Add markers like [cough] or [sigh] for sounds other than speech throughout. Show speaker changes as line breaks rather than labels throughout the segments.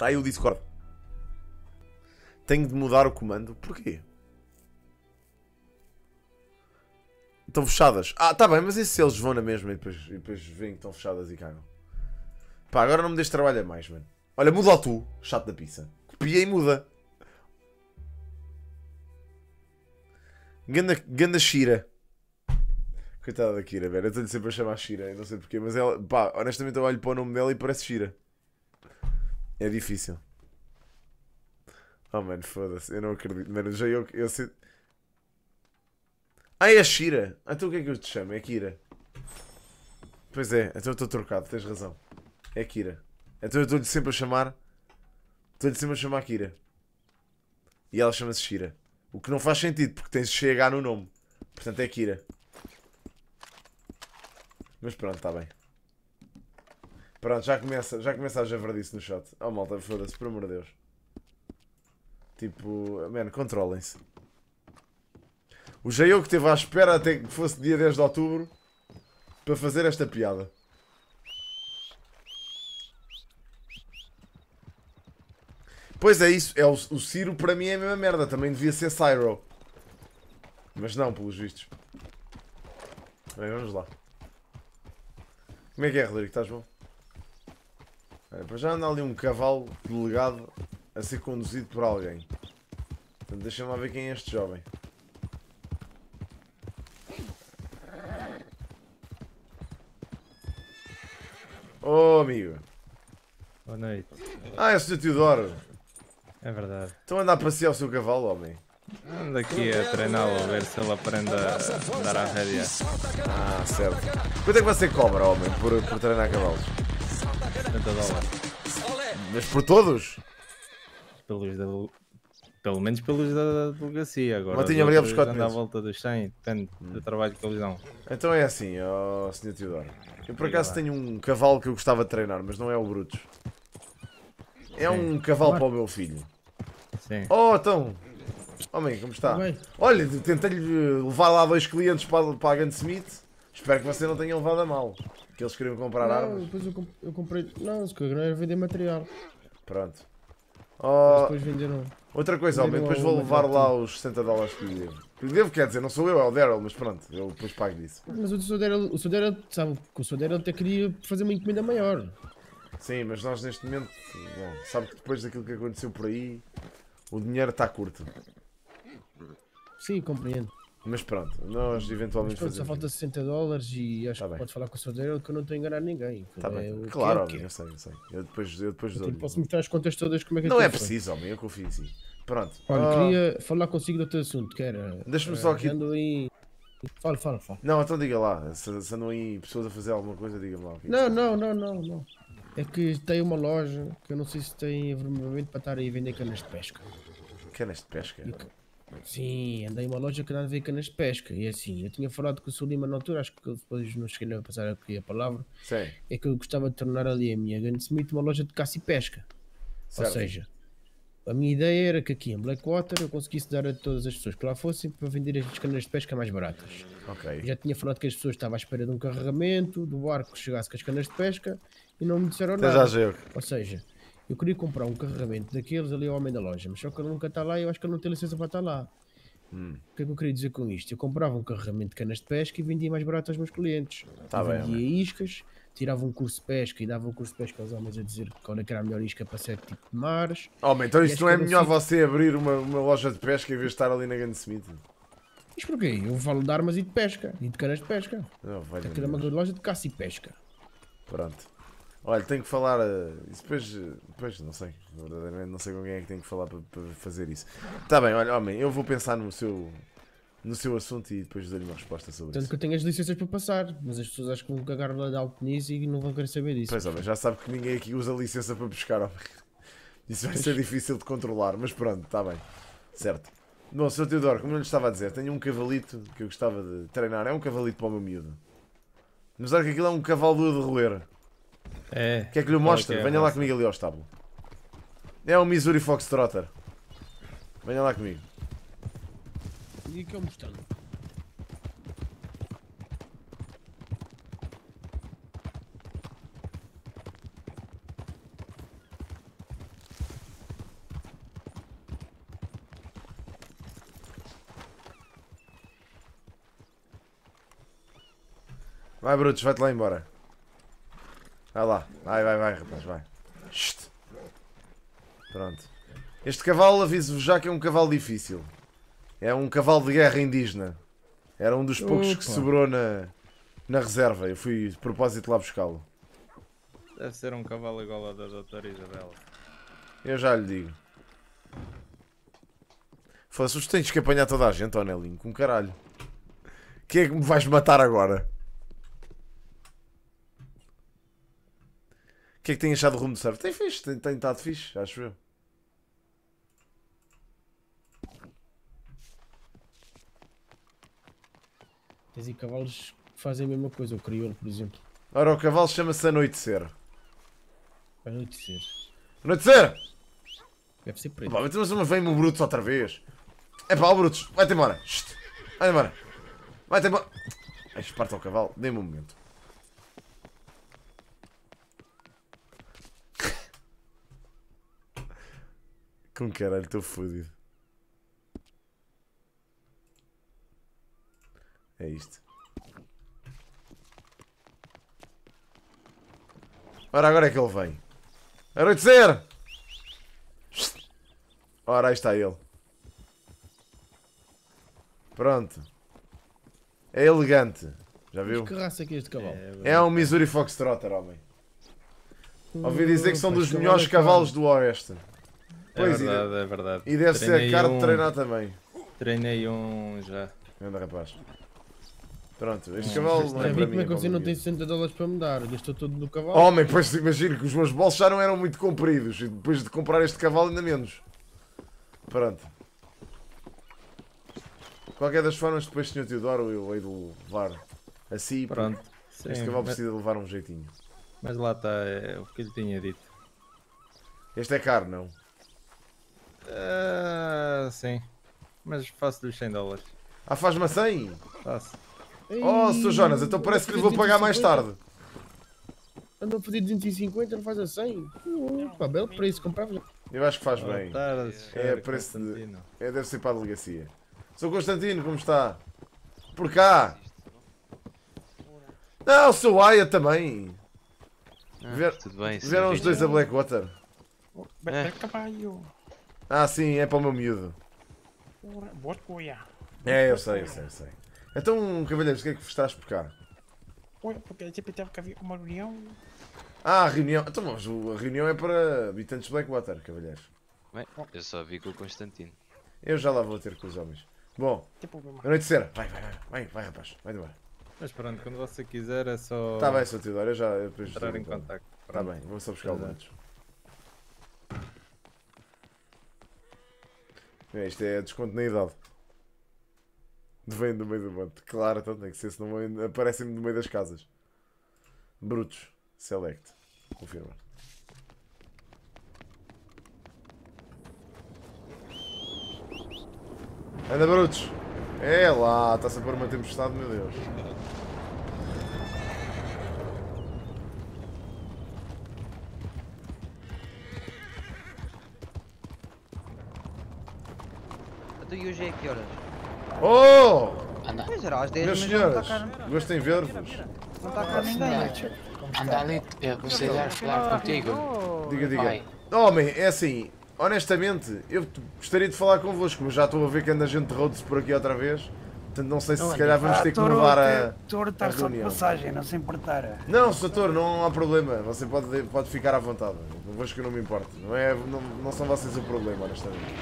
Está aí o Discord. Tenho de mudar o comando. Porquê? Estão fechadas. Ah, tá bem, mas e se eles vão na mesma e depois, e depois veem que estão fechadas e cagam? Pá, agora não me deixes trabalhar mais, mano. Olha, muda tu, chato da pizza. Copia e muda. Ganda, ganda Shira. Coitada da Kira, velho. Eu estou-lhe sempre a chamar Shira, não sei porquê, mas ela, pá, honestamente eu olho para o nome dela e parece Shira. É difícil. Oh, mano, foda-se, eu não acredito. Mano, já eu, eu sei. Ah, é a Shira. Então o que é que eu te chamo? É Kira. Pois é, então eu estou trocado, tens razão. É Kira. Então eu estou-lhe sempre a chamar. Estou-lhe sempre a chamar Kira. E ela chama-se Shira. O que não faz sentido, porque tens CH no nome. Portanto é Kira. Mas pronto, está bem. Pronto, já começa, já começa a javardice no chat. Oh malta, foda-se, por amor de Deus. Tipo, mano, controlem-se. O Jayo que esteve à espera até que fosse dia 10 de outubro para fazer esta piada. Pois é isso, é o, o Ciro para mim é a mesma merda, também devia ser Cyro. Mas não, pelos vistos. Bem, vamos lá. Como é que é, Rodrigo? Estás bom? Para já anda ali um cavalo delegado a ser conduzido por alguém. Portanto, deixa-me lá ver quem é este jovem. Oh, amigo.
Boa noite.
Ah, é o Sr. Teodoro.
É verdade.
Estão a andar a passear o seu cavalo, homem.
Ando aqui a treiná-lo, a ver se ele aprende a dar a rédea.
Ah, certo. Quanto é que você cobra, homem, por, por treinar cavalos?
70 dólares.
Mas por todos?
Pelos da, pelo menos pelos da delegacia. Agora,
Mas
os
tinha Maria
outros
Biscoito
anda à
mesmo.
volta dos 100, depende do trabalho que eles dão.
Então é assim, ó Sr. Teodoro. Eu por acaso tenho um cavalo que eu gostava de treinar, mas não é o Brutus. É um cavalo para o meu filho.
Sim.
Oh, então. Homem, como está?
Bem.
Olha, tentei-lhe levar lá dois clientes para, para a Gunsmith. Espero que você não tenha levado a mal. Que eles queriam comprar
Não,
armas.
depois eu, comp- eu comprei. Não, se calhar era vender material.
Pronto. Oh,
depois venderam.
outra coisa, homem, depois vou levar lá os 60 dólares que lhe devo. Que lhe devo, quer dizer, não sou eu, é o Daryl, mas pronto, eu depois pago disso.
Mas o Sodera, o Sodera, sabe, que o Sodera até queria fazer uma encomenda maior.
Sim, mas nós neste momento, bom, sabe que depois daquilo que aconteceu por aí, o dinheiro está curto.
Sim, compreendo.
Mas pronto, nós
Mas
eventualmente
pronto, só falta 60 dólares e acho
Tá
que
bem.
pode falar com o Sodera que eu não estou a enganar ninguém.
Tá
É
bem, claro,
é o
homem,
é.
eu sei, eu sei. Eu depois, eu depois
Eu posso mostrar as contas todas como é que
Não é
foi.
preciso, homem, eu confio em si. Pronto.
Olha,
Ah,
queria falar consigo de outro assunto, que era.
Deixa-me
eh,
só aqui-
Ando aí. Fala, fala, fala.
Não, então diga lá. Se, se andam aí pessoas a fazer alguma coisa, diga-me lá. é
Não,
está.
não, não, não, não. É que tem uma loja que eu não sei se tem verdadeiramente para estar aí a vender canas de pesca.
Canas de pesca.
E Sim, andei uma loja que dá a ver canas de pesca. E assim, eu tinha falado com o Sr. Lima na altura, acho que depois não cheguei a passar aqui a palavra.
Sim,
É que eu gostava de tornar ali a minha Gunsmith uma loja de caça e pesca.
certo.
Ou seja, a minha ideia era que aqui em Blackwater eu conseguisse dar a todas as pessoas que lá fossem para vender as canas de pesca mais baratas.
Ok.
Eu já tinha falado que as pessoas estavam à espera de um carregamento, do barco que chegasse com as canas de pesca e não me disseram nada. Ou seja, eu queria comprar um carregamento daqueles ali ao homem da loja, mas só que ele nunca está lá e eu acho que ele não tem licença para estar lá.
Hum.
O que é que eu queria dizer com isto? Eu comprava um carregamento de canas de pesca e vendia mais barato aos meus clientes.
Tá bem,
vendia iscas, tirava um curso de pesca e dava um curso de pesca aos homens a dizer qual é que era a melhor isca para certo tipo de mares.
Homem, então isto não é melhor
não
você abrir uma, uma loja de pesca em vez de estar ali na Gunsmith?
Isto porquê? Eu falo de armas e de pesca e de canas de pesca.
Vai
Aquilo é uma loja de caça e pesca.
Pronto. Olha, tenho que falar. eh, depois, depois, não sei. Verdadeiramente não sei com quem é que tenho que falar para, para fazer isso. Tá bem, olha, homem, eu vou pensar no seu, no seu assunto e depois dou-lhe uma resposta sobre
Tanto
isso.
que eu tenho as licenças para passar, mas as pessoas acham que vão cagar lá de nisso e não vão querer saber disso.
Pois, homem, já sabe que ninguém aqui usa licença para pescar, homem. Isso vai ser difícil de controlar, mas pronto, está bem. Certo. Bom, Sr. Teodoro, como eu lhe estava a dizer, tenho um cavalito que eu gostava de treinar. É um cavalito para o meu miúdo. Mas olha que aquilo é um cavalo de roer.
É.
O que
é que lhe mostra?
É lá comigo ali ao estábulo. É um Missouri Foxtrotter. Venha lá comigo.
E que eu mostrando?
Vai, Brutos, vai-te lá embora. Vai lá. Vai, vai, vai, rapaz, vai. Shhh. Pronto. Este cavalo, aviso-vos já que é um cavalo difícil. É um cavalo de guerra indígena. Era um dos poucos que
Opa.
sobrou na, na reserva. Eu fui de propósito lá buscá-lo.
Deve ser um cavalo igual ao da doutora Isabela.
Eu já lhe digo. Fosse, tens que apanhar toda a gente, ó Nelinho, com caralho. Quem é que me vais matar agora? Que é que tem achado do rumo do server? Tem fixe, tem, tem estado fixe, acho eu.
Tens aí cavalos que fazem a mesma coisa, o crioulo, por exemplo.
Ora, o cavalo chama-se Anoitecer.
Anoitecer.
Anoitecer!
Deve ser preto.
Pá, mas mas vem-me o Brutus outra vez. É pá, o Brutus, vai-te embora. Shhh. Vai embora. Vai-te embora. Ai, esparta o cavalo, dê-me um momento. Com caralho, estou fodido. É isto. Ora, agora é que ele vem. Anoitecer! Ora, aí está ele. Pronto. É elegante. Já viu?
Mas que raça é que é este cavalo?
É um Missouri Foxtrotter, homem. Ouvi dizer que são
Hum,
dos melhores
é
cavalos do Oeste.
É
Pois, e
verdade, é verdade.
E deve ser
Treinei
caro de
um-
treinar também.
Treinei um já.
Anda, rapaz. Pronto, este
Hum,
cavalo não é para
como
mim.
é que você não tem
mim.
60 dólares para me dar. Gastou tudo no cavalo.
Homem, pois imagino que os meus bolsos já não eram muito compridos. E depois de comprar este cavalo, ainda menos. Pronto. Qualquer das formas, depois, Sr. Teodoro, eu hei de levar assim.
Pronto. Sim,
Este cavalo
mas,
precisa de levar um jeitinho.
mas lá está, é o que eu lhe tinha dito.
Este é caro, não?
Ah, sim. Mas faço-lhe 100 dólares.
Ah, faz-me a 100?
Faço.
Ei,
Oh, Sr. Jonas, então parece que lhe vou pagar mais tarde.
Andou a pedir 250, não faz a 100. Opa, belo preço, comprava já.
Eu acho que faz
Boa
bem.
tarde,
É, preço de-. É, deve ser para a delegacia. Sou Constantino, como está? Por cá. Não, o seu Aya também.
Ah,
Ver-
tudo bem,
Vieram os dois a Blackwater.
É.
Ah, sim, é para o meu miúdo. É, eu sei, eu sei, eu sei. Então, cavalheiros, o que é que vos traz por cá?
Ué, porque sempre teve que haver uma reunião.
Ah, a reunião. Então, mas a reunião é para habitantes de Blackwater, cavalheiros.
Bem, eu só vi com o Constantino.
Eu já lá vou ter com os homens. Bom,
problema.
anoitecer. Vai, vai, vai, vai, vai, rapaz. Vai embora.
Mas pronto, quando você quiser é só
Está bem, Sr. Teodoro, eu já eu depois
entrar em
então.
contacto.
Está bem, vou só buscar o
Exato.
É, isto é desconto na idade. Vem do meio do monte. Claro, então tem que ser, senão aparecem-me no meio das casas. Brutos. Select. Confirma. Anda, Brutos. É lá, está-se a pôr uma tempestade, meu Deus.
E hoje é que horas?
Oh!
Anda,
Pois era às 10
Meus
está
senhores,
cá,
gostem de ver-vos.
não está cá ninguém.
anda ali, eu gostaria de falar contigo.
Diga, diga. Homem, é assim, honestamente, eu gostaria de falar convosco, mas já estou a ver que anda gente de roads por aqui outra vez. Portanto, não sei se se calhar vamos ter que mudar a.
Touro está
a
só de passagem, não se importar.
Não, Sator, não há problema. Você pode, pode ficar à vontade. Convosco eu não me importo. Não, é, não, não são vocês o problema, honestamente.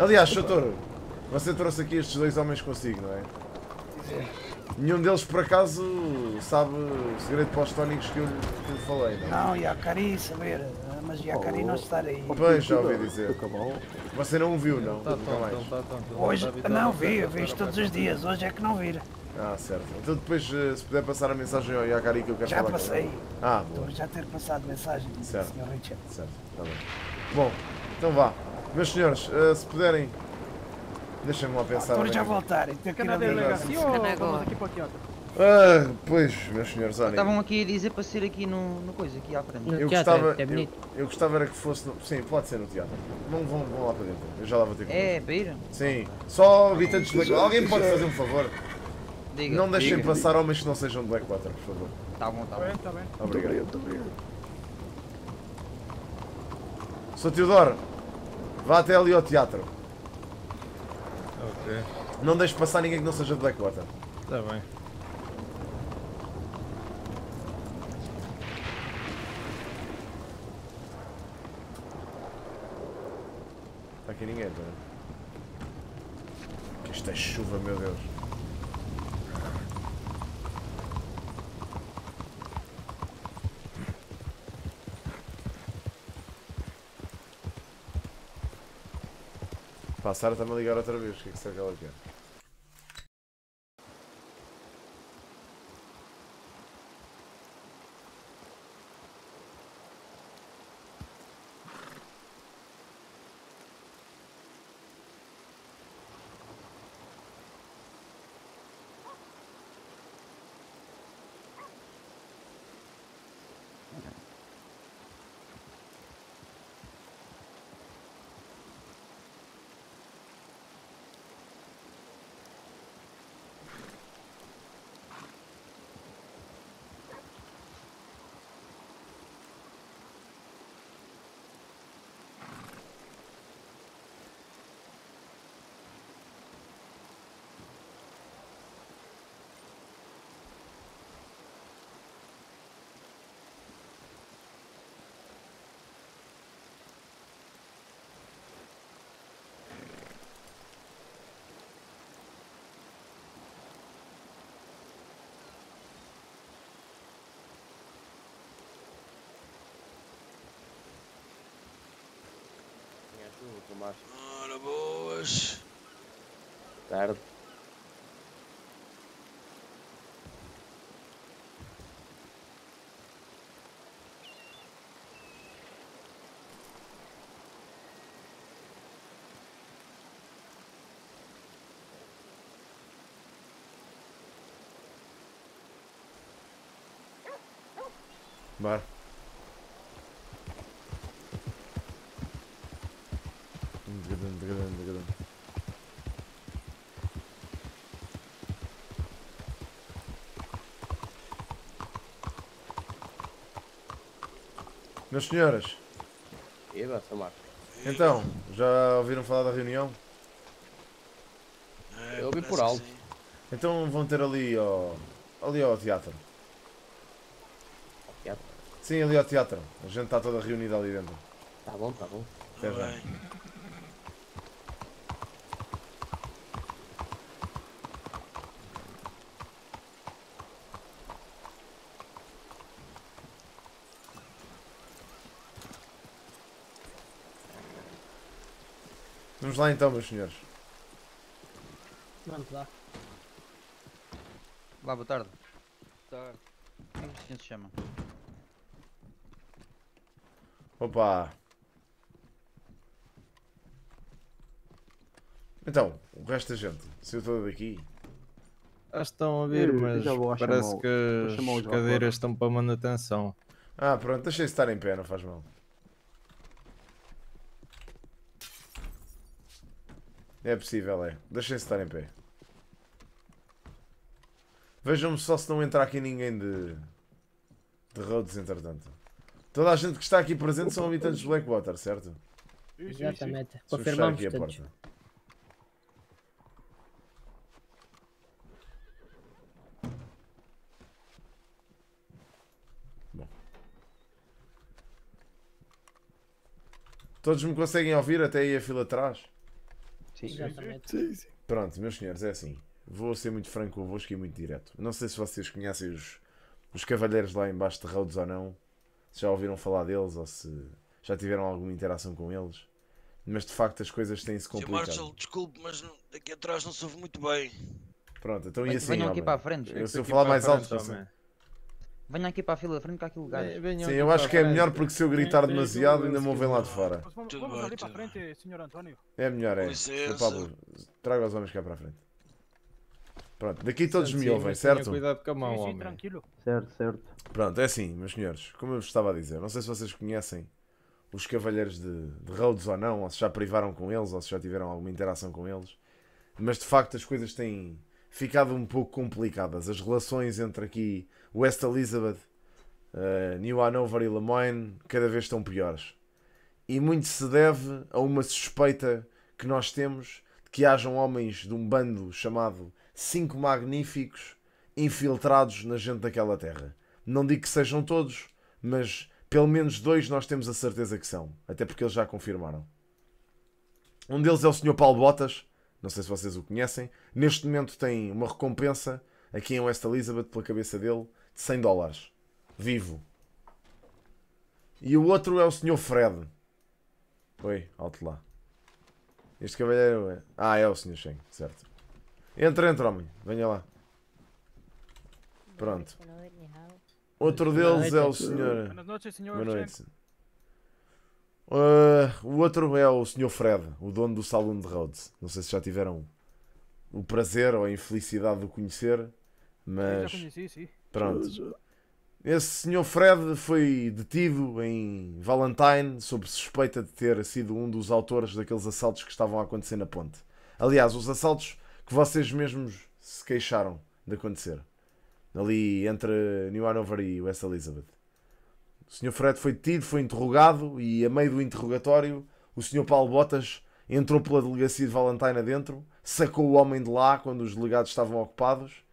Aliás, Sator, você trouxe aqui estes dois homens consigo, não é? Nenhum deles, por acaso, sabe o segredo pós-tónicos que eu, lhe- que eu falei, não? é?
Não, Yakari saber, mas Yakari não estar aí.
Pois, já ouvi dizer. Você não o viu, não?
Está
Nunca
tonto,
mais.
está tonto. ele
Hoje,
habituado
não vi, eu vejo todos os dias, hoje é que não vir.
Ah, certo. Então depois, eh, se puder passar a mensagem ao Yakari que eu quero
Já
falar com
passei.
Ah,
estou
boa.
já ter passado mensagem,
Certo.
Sr. Richard.
Certo, está bem. Bom, então vá. Meus senhores, eh, se puderem, deixem-me lá pensar.
Estou
bem.
já voltar, que.
Ah, pois, meus senhores, olhem.
Estavam aqui a dizer para ser aqui no, no coisa, aqui à frente.
No
Eu
teatro,
gostava,
é
eu, eu gostava era que fosse no, Sim, pode ser no teatro. Vão, vão, vão lá para dentro. Eu já lá vou ter com
É, para ir?
Sim, só habitantes de Black Alguém pode fazer um favor?
Diga.
Não deixem
Diga.
passar homens que não sejam de Blackwater, por favor.
Tá bom, tá bom.
Está bem.
Obrigado. Sr. Teodoro, vá até ali ao teatro.
Ok,
Não deixe passar ninguém que não seja de Blackwater.
está bem.
Está aqui ninguém, tá? Que isto é chuva, meu Deus. Pá, a Sara está-me a ligar outra vez. O que é que será que ela quer?
Ora, boas.
Tarde.
Bora. Meus senhores,
E vai tomar.
então, já ouviram falar da reunião?
É,
Eu ouvi por alto.
Então vão ter ali ao, ali ao teatro.
Teatro.
Sim, ali ao teatro. A gente está toda reunida ali dentro.
Tá bom, tá bom.
Até
Tá
já. Lá então, meus senhores.
Vamos lá.
Lá, boa tarde. Boa tarde. Como é que o senhor se chama?
Opa! Então, o resto da gente, saiu toda daqui.
Ah, estão a vir,
Eu
mas
já
parece
chamar o-
que as cadeiras estão para manutenção.
Ah, pronto, deixei de estar em pé, não faz mal. É possível, é. Deixem-se estar em pé. Vejam-me só se não entrar aqui ninguém de. de Rhodes, entretanto. Toda a gente que está aqui presente são habitantes de Blackwater, certo?
Exatamente. Confirmamos
aqui a porta. Bom. Todos me conseguem ouvir até aí a fila atrás?
Exatamente.
Pronto, meus senhores, é assim. Vou ser muito franco convosco e muito direto. Não sei se vocês conhecem os, os cavalheiros lá embaixo de Rhodes ou não. Se já ouviram falar deles ou se já tiveram alguma interação com eles. Mas de facto as coisas têm-se
Sr.
complicado.
Marshall, desculpe, mas daqui atrás não se ouve muito bem.
Pronto, então e
Venham
assim,
aqui
homem?
para a frente.
Eu, se eu
Aqui
falar mais alto,
frente.
Venha aqui para a fila da frente que há aqui lugares.
Ve- venham
Sim, eu acho
a
que é melhor porque se eu gritar demasiado ainda me ouvem lá de fora.
Vamos, ali para a frente, Sr. António.
É melhor, é. Sr.
licença.
Pablo, traga os homens cá para a frente. Pronto, daqui todos me ouvem, certo?
Cuidado com a mão, homem.
tranquilo.
Certo, certo.
Pronto, é assim, meus senhores, como eu vos estava a dizer, não sei se vocês conhecem os Cavalheiros de, de Rhodes ou não, ou se já privaram com eles, ou se já tiveram alguma interação com eles, mas de facto as coisas têm, ficado um pouco complicadas. As relações entre aqui West Elizabeth, eh, New Hanover e Lemoyne cada vez estão piores. E muito se deve a uma suspeita que nós temos de que hajam homens de um bando chamado Cinco Magníficos infiltrados na gente daquela terra. Não digo que sejam todos, mas pelo menos dois nós temos a certeza que são, até porque eles já confirmaram. Um deles é o Sr. Paulo Botas, não sei se vocês o conhecem. Neste momento tem uma recompensa aqui em West Elizabeth pela cabeça dele de 100 dólares, vivo. E o outro é o Sr. Fred. Oi, alto lá. Este cavalheiro é. Ah, é o Sr. Shen, certo. Entra, entra, homem, venha lá. Pronto. Outro deles é o Sr.
Señor.
Boa noite. Ah, o outro é o Sr. Fred, o dono do Saloon de Rhodes. Não sei se já tiveram o prazer ou a infelicidade de o conhecer, mas
Sí, sí.
pronto. Esse Sr. Fred foi detido em Valentine sob suspeita de ter sido um dos autores daqueles assaltos que estavam a acontecer na ponte. Aliás, os assaltos que vocês mesmos se queixaram de acontecer ali entre New Hanover e West Elizabeth. O Sr. Fred foi detido, foi interrogado e, a meio do interrogatório, o Sr. Paulo Botas entrou pela delegacia de Valentine adentro, sacou o homem de lá quando os delegados estavam ocupados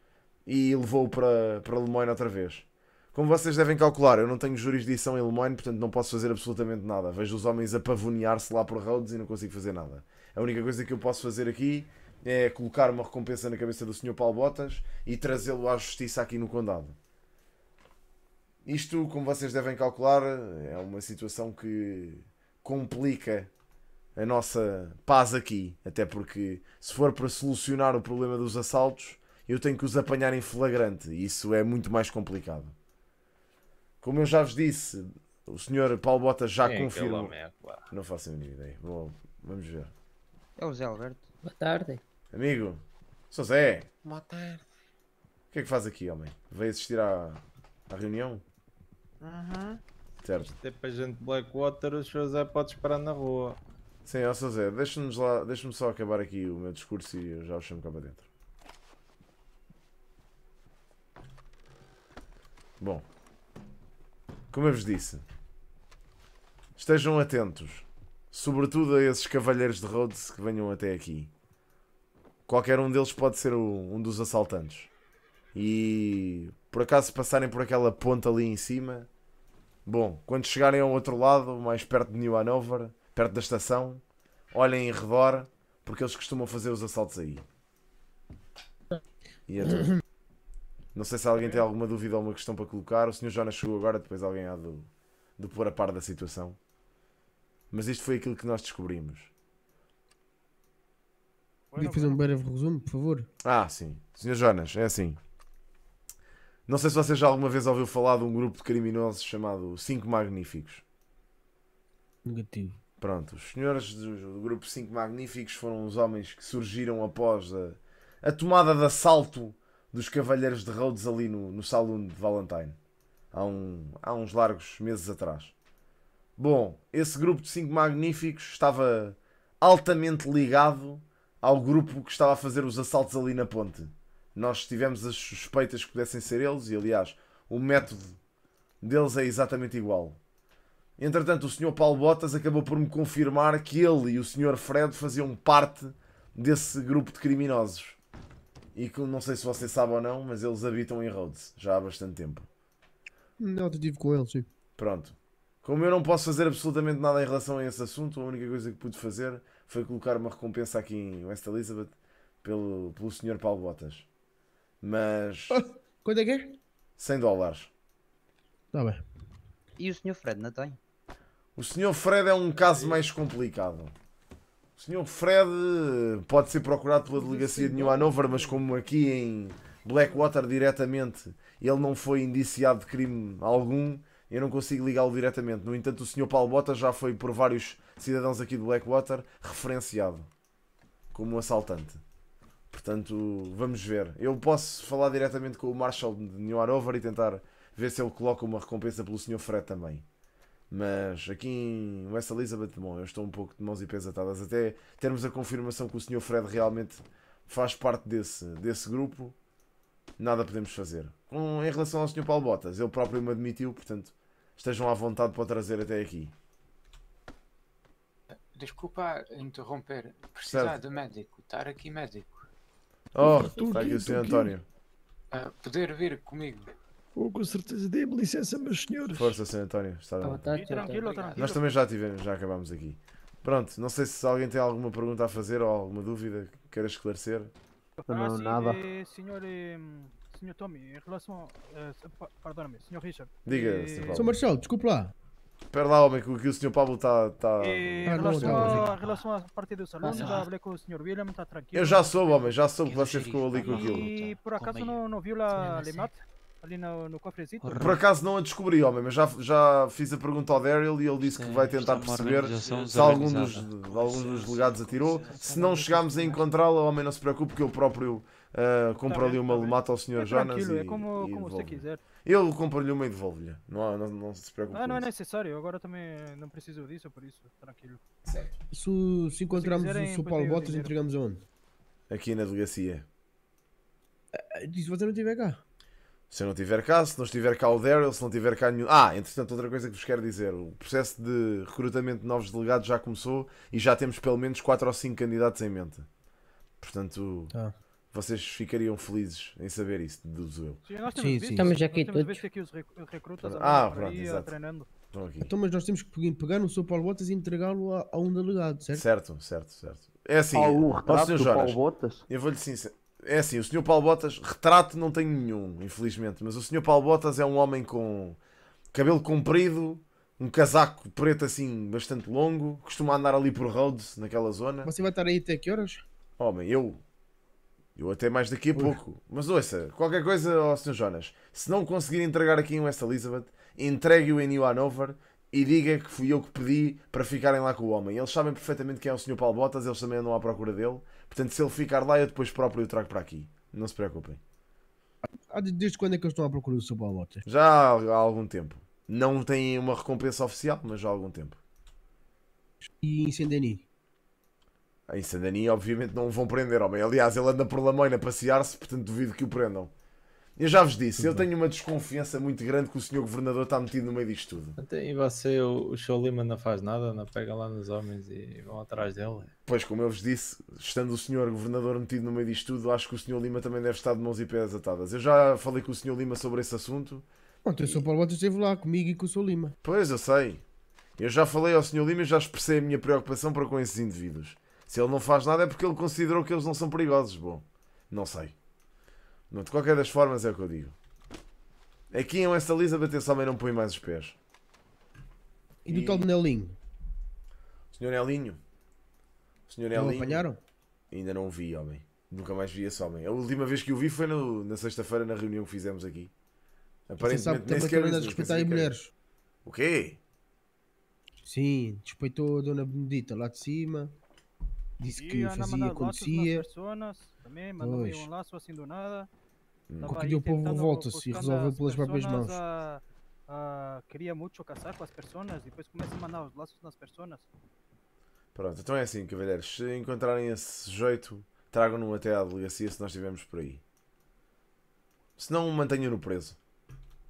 e levou-o para, para Lemoyne outra vez. Como vocês devem calcular, eu não tenho jurisdição em Lemoyne, portanto não posso fazer absolutamente nada. Vejo os homens a pavonear-se lá por Rhodes e não consigo fazer nada. A única coisa que eu posso fazer aqui é colocar uma recompensa na cabeça do Sr. Paulo Botas e trazê-lo à justiça aqui no Condado. Isto, como vocês devem calcular, é uma situação que complica a nossa paz aqui. Até porque, se for para solucionar o problema dos assaltos, eu tenho que os apanhar em flagrante. E isso é muito mais complicado. Como eu já vos disse, o Sr. Paulo Botas já
aquele
confirmou.
homem, é.
Não faço a mínima ideia. Bom, vamos ver.
É o Zé Alberto.
Boa tarde.
Amigo, sou Zé.
Boa tarde.
O que é que faz aqui, homem? Veio assistir à, à reunião?
Uhum.
Certo.
É para gente Blackwater, o. Zé pode esperar na rua.
Sim, ó Sr. Zé, deixa-me só acabar aqui o meu discurso e eu já o chamo cá para dentro. Bom, como eu vos disse, estejam atentos, sobretudo a esses cavalheiros de Rhodes que venham até aqui. Qualquer um deles pode ser o- um dos assaltantes. E por acaso passarem por aquela ponta ali em cima, bom, quando chegarem ao outro lado, mais perto de New Hanover, perto da estação, olhem em redor, porque eles costumam fazer os assaltos aí. E é tudo. Não sei se alguém tem alguma dúvida ou alguma questão para colocar. O Sr. Jonas chegou agora, depois alguém há de, de pôr a par da situação. Mas isto foi aquilo que nós descobrimos.
Podia fazer um breve resumo, por favor?
Ah, sim. Sr. Jonas, é assim. Não sei se você já alguma vez ouviu falar de um grupo de criminosos chamado Cinco Magníficos.
Negativo.
Pronto, os senhores do, do grupo 5 Magníficos foram os homens que surgiram após a, a tomada de assalto dos Cavalheiros de Rhodes ali no, no Saloon de Valentine. Há, um, há uns largos meses atrás. Bom, esse grupo de 5 Magníficos estava altamente ligado ao grupo que estava a fazer os assaltos ali na ponte. Nós tivemos as suspeitas que pudessem ser eles e, aliás, o método deles é exatamente igual. Entretanto, o Sr. Paulo Botas acabou por me confirmar que ele e o Sr. Fred faziam parte desse grupo de criminosos. E que não sei se você sabe ou não, mas eles habitam em Rhodes já há bastante tempo.
Não, eu tive com ele, sim.
Pronto. Como eu não posso fazer absolutamente nada em relação a esse assunto, a única coisa que pude fazer foi colocar uma recompensa aqui em West Elizabeth pelo, pelo Sr. Paulo Botas. Mas
Quanto é que é?
100 dólares.
Tá bem.
E o Sr. Fred, não tem?
O Sr. Fred é um caso mais complicado. O Sr. Fred eh, pode ser procurado pela delegacia de New Hanover, mas como aqui em Blackwater diretamente ele não foi indiciado de crime algum, eu não consigo ligá-lo diretamente. No entanto, o Sr. Paulo Bota já foi por vários cidadãos aqui de Blackwater referenciado como um assaltante. Portanto, vamos ver. Eu posso falar diretamente com o Marshall de New Hanover e tentar ver se ele coloca uma recompensa pelo Sr. Fred também. Mas aqui em West Elizabeth, bom, eu estou um pouco de mãos e pés atadas até termos a confirmação que o Sr. Fred realmente faz parte desse, desse grupo, nada podemos fazer. Em relação ao Sr. Paulo Botas, ele próprio me admitiu, portanto, estejam à vontade para o trazer até aqui.
Desculpa interromper. Precisar
Certo.
de médico. Estar aqui médico.
Oh, está aqui
aqui,
o Sr. António.
Ah, poder vir comigo.
Oh, com certeza, dê-me licença, meus senhores.
Força, Sr. António. Está bem.
Boa tarde,
E tranquilo,
Obrigado.
tranquilo.
Nós também já tivemos, já acabámos aqui. Pronto, não sei se alguém tem alguma pergunta a fazer ou alguma dúvida que queira esclarecer.
Não,
sim,
nada.
eh, senhor, eh, senhor Tommy, em relação. eh, Perdona-me, senhor Richard.
Diga,
eh,
Sr.
Marcelo, desculpe lá.
Espera lá, homem, que o que o Sr. Pablo está. Tá...
eh, em relação, a, em relação à parte do salão, já falei com o senhor William, está tranquilo.
Eu já soube, homem, já soube que você ficou ali com aquilo.
E por acaso
é?
não, não viu lá Lemat? Ali no, no cofrezinho?
Por acaso não a descobri, homem, mas já, já fiz a pergunta ao Daryl e ele disse que vai
é
tentar perceber se algum dos, algum dos delegados atirou. Se não chegarmos a encontrá-la, homem, não se preocupe que eu próprio ah, compro
Tá
ali uma
tá
lemata ao Sr.
É
Jonas
tranquilo,
e,
é como,
e
como você quiser.
Eu compro-lhe uma e devolvo-lhe. Não, não, não se preocupe
Ah, não é necessário, agora também não preciso disso, por isso, tranquilo.
Se, se encontrarmos
quiserem,
o Sr. Paulo Botas, entregamos aonde?
Aqui na delegacia.
Ah, E se você não estiver cá?
Se eu não tiver cá, se não estiver cá o Daryl, se não tiver cá nenhum. Ah, entretanto, outra coisa que vos quero dizer: o processo de recrutamento de novos delegados já começou e já temos pelo menos 4 ou 5 candidatos em mente. Portanto,
Ah.
Vocês ficariam felizes em saber isso, deduzo eu.
Sim, nós
Sim,
temos
sim.
visto,
Estamos
nós
aqui
temos
todos.
visto aqui os rec- recrutas
Ah, pronto, exato.
treinando.
Estão aqui.
Então, mas nós temos que pe- pegar no Sr. Paulo Botas e entregá-lo a, a um delegado, certo?
Certo, certo, certo. É assim,
algum
ó,
retrato do
Jonas,
Paulo Botas?
eu vou-lhe sincero. É assim, o Sr. Paulo Botas, retrato não tenho nenhum, infelizmente, mas o Sr. Paulo Botas é um homem com cabelo comprido, um casaco preto assim bastante longo, costuma andar ali por Rhodes, naquela zona.
Você vai estar aí até que horas?
Homem, eu. Eu até mais daqui a pouco. Mas ouça, qualquer coisa ao Sr. Jonas. Se não conseguir entregar aqui em West Elizabeth, entregue-o em New Hanover e diga que fui eu que pedi para ficarem lá com o homem. Eles sabem perfeitamente quem é o Sr. Paulo Botas, eles também andam à procura dele. Portanto, se ele ficar lá, eu depois próprio o trago para aqui. Não se preocupem.
Ah, de- desde quando é que eles estão à procura do Sr. Paulo Botas?
Já há, algum tempo. Não têm uma recompensa oficial, mas já há algum tempo.
E em Saint-Denis?
Em Sandani, obviamente, não o vão prender, homem. Aliás, ele anda por Lamoina a passear-se, portanto, duvido que o prendam. Eu já vos disse, eu tenho uma desconfiança muito grande que o senhor governador está metido no meio disto tudo.
Até, e você, o, o Show Lima não faz nada, não pega lá nos homens e vão atrás dele.
Pois, como eu vos disse, estando o senhor governador metido no meio disto tudo, acho que o senhor Lima também deve estar de mãos e pés atadas. Eu já falei com o senhor Lima sobre esse assunto.
Ontem o Sr. Paulo Botas esteve lá comigo e com o Sr. Lima.
Pois, eu sei. Eu já falei ao senhor Lima e já expressei a minha preocupação para com esses indivíduos. Se ele não faz nada é porque ele considerou que eles não são perigosos. Bom, não sei. Não, de qualquer das formas é o que eu digo. Aqui em West Elizabeth esse homem não põe mais os pés.
E do
E-
tal Nelinho?
O senhor Elinho. O senhor
Não o
Elinho.
apanharam?
Ainda não o vi, homem. Nunca mais vi esse homem. A última vez que o vi foi no- na sexta-feira na reunião que fizemos aqui.
Você sabe que a respeitar aí mulheres.
O quê?
Sim, despeitou a Dona Benedita lá de cima. Disse
E
que fazia, acontecia.
pessoas, também mandou
Pois.
um laço assim do nada.
Hum.
Qualquer dia o povo
tentando
volta-se e
buscando
resolve
as
pelas próprias
personas
mãos.
a- a- queria muito caçar com as pessoas, depois começa a mandar os laços nas pessoas.
Pronto, então é assim, cavalheiros. Se encontrarem esse sujeito, tragam-no até à delegacia se nós estivermos por aí. Se não, mantenham-no preso.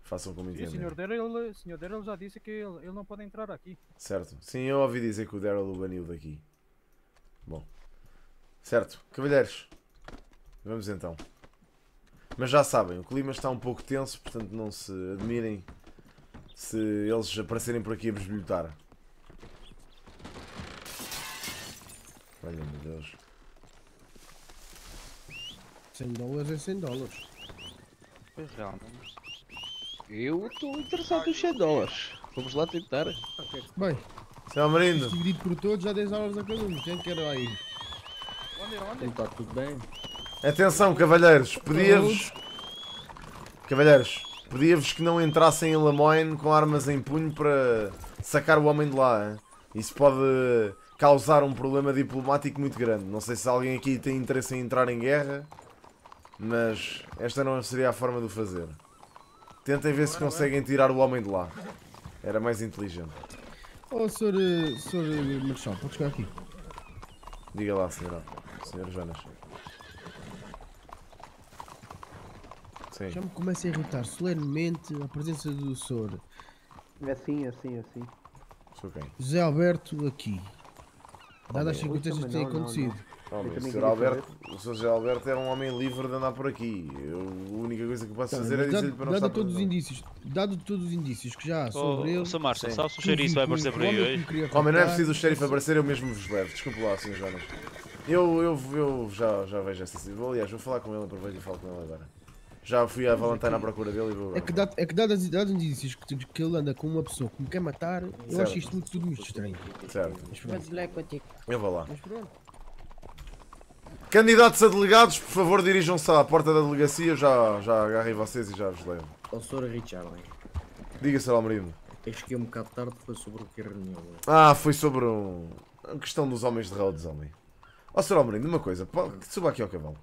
Façam como
E o
entendem.
senhor Daryl, o senhor Daryl já disse que ele, ele não pode entrar aqui.
Certo. Sim, eu ouvi dizer que o Daryl o baniu daqui. Bom. Certo. Cavalheiros. Vamos então. Mas já sabem, o clima está um pouco tenso, portanto não se admirem se eles aparecerem por aqui a besbilhotar. Olha, meu Deus.
100 dólares é 100 dólares.
Pois realmente. Eu estou interessado nos 100 dólares. Vamos lá tentar.
Bem,
Seu Amarindo,
dividido por todos, já 10 dólares a cada um. Quem quer aí?
Onde, onde?
Está tudo bem?
atenção, cavalheiros. Pedia-vos. Cavalheiros, pedia-vos que não entrassem em Lamoine com armas em punho para sacar o homem de lá. hein? Isso pode causar um problema diplomático muito grande. Não sei se alguém aqui tem interesse em entrar em guerra, mas esta não seria a forma de o fazer. Tentem ver se conseguem tirar o homem de lá. Era mais inteligente.
Oh, senhor, eh, senhor eh, Marechal, pode chegar aqui.
Diga lá, senhor, Senhor Jonas. Sim.
Já me começa a irritar solenemente a presença do senhor.
Assim, assim, assim.
Sou quem?
José Alberto aqui. Dadas as circunstâncias que têm
Não, não, não.
acontecido.
Homem,
Eu
o
também
Sr.
queria
Alberto, o Sr. Alberto era um homem livre de andar por aqui. Eu, a única coisa que posso
Tá,
fazer é dizer-lhe para não
dado
estar
todos os indícios, dado todos os indícios que já há sobre ele.
Ô, Sr. Márcio,
Sim.
sabe se o xerife vai aparecer por aí hoje?
Homem, não é preciso o xerife aparecer, eu mesmo vos levo. Desculpe lá, Sr. Jonas. Eu, eu, eu já, já vejo essa situação. Aliás, vou falar com ele, aproveito e falo com ele agora. Já fui à Valentine à procura dele e vou
É que, dado, é que dados, dados os indícios que, que ele anda com uma pessoa que me quer matar, eu
Certo.
acho isto muito, tudo muito estranho.
Certo.
Mas pronto.
Eu vou lá.
Mas pronto.
Candidatos a delegados, por favor, dirijam-se à porta da delegacia. Eu já, já agarrei vocês e já vos levo.
Ó, Sr. Richard,
Diga, Sr. Almerino.
eu cheguei um bocado tarde, foi sobre o que a reunião.
Ah, foi sobre um... a questão dos homens de Rhodes, homem. Ó, Sr. Almerino, uma coisa. Suba aqui ao cavalo.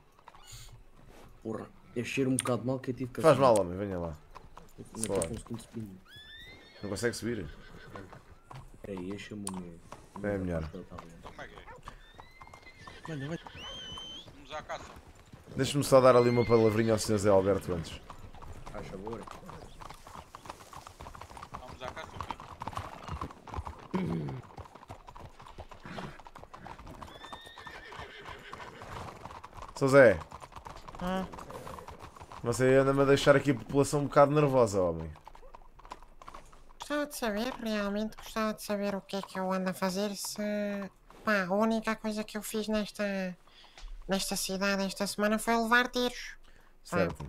Porra, eu cheiro um bocado mal que eu tive que
Faz mal, homem, venha lá.
Não estou conseguindo subir.
Não consegue subir?
Peraí, deixa-me o meu.
É melhor.
Olha, vai.
Vamos à caça.
Deixa-me só dar ali uma palavrinha ao Sr. Zé Alberto antes.
Faz favor.
Vamos à caça.
Sr. Zé. Você anda-me a deixar aqui a população um bocado nervosa, homem.
Gostava de saber, realmente gostava de saber o que é que eu ando a fazer se. Pá, a única coisa que eu fiz nesta. nesta cidade esta semana foi levar tiros.
Certo.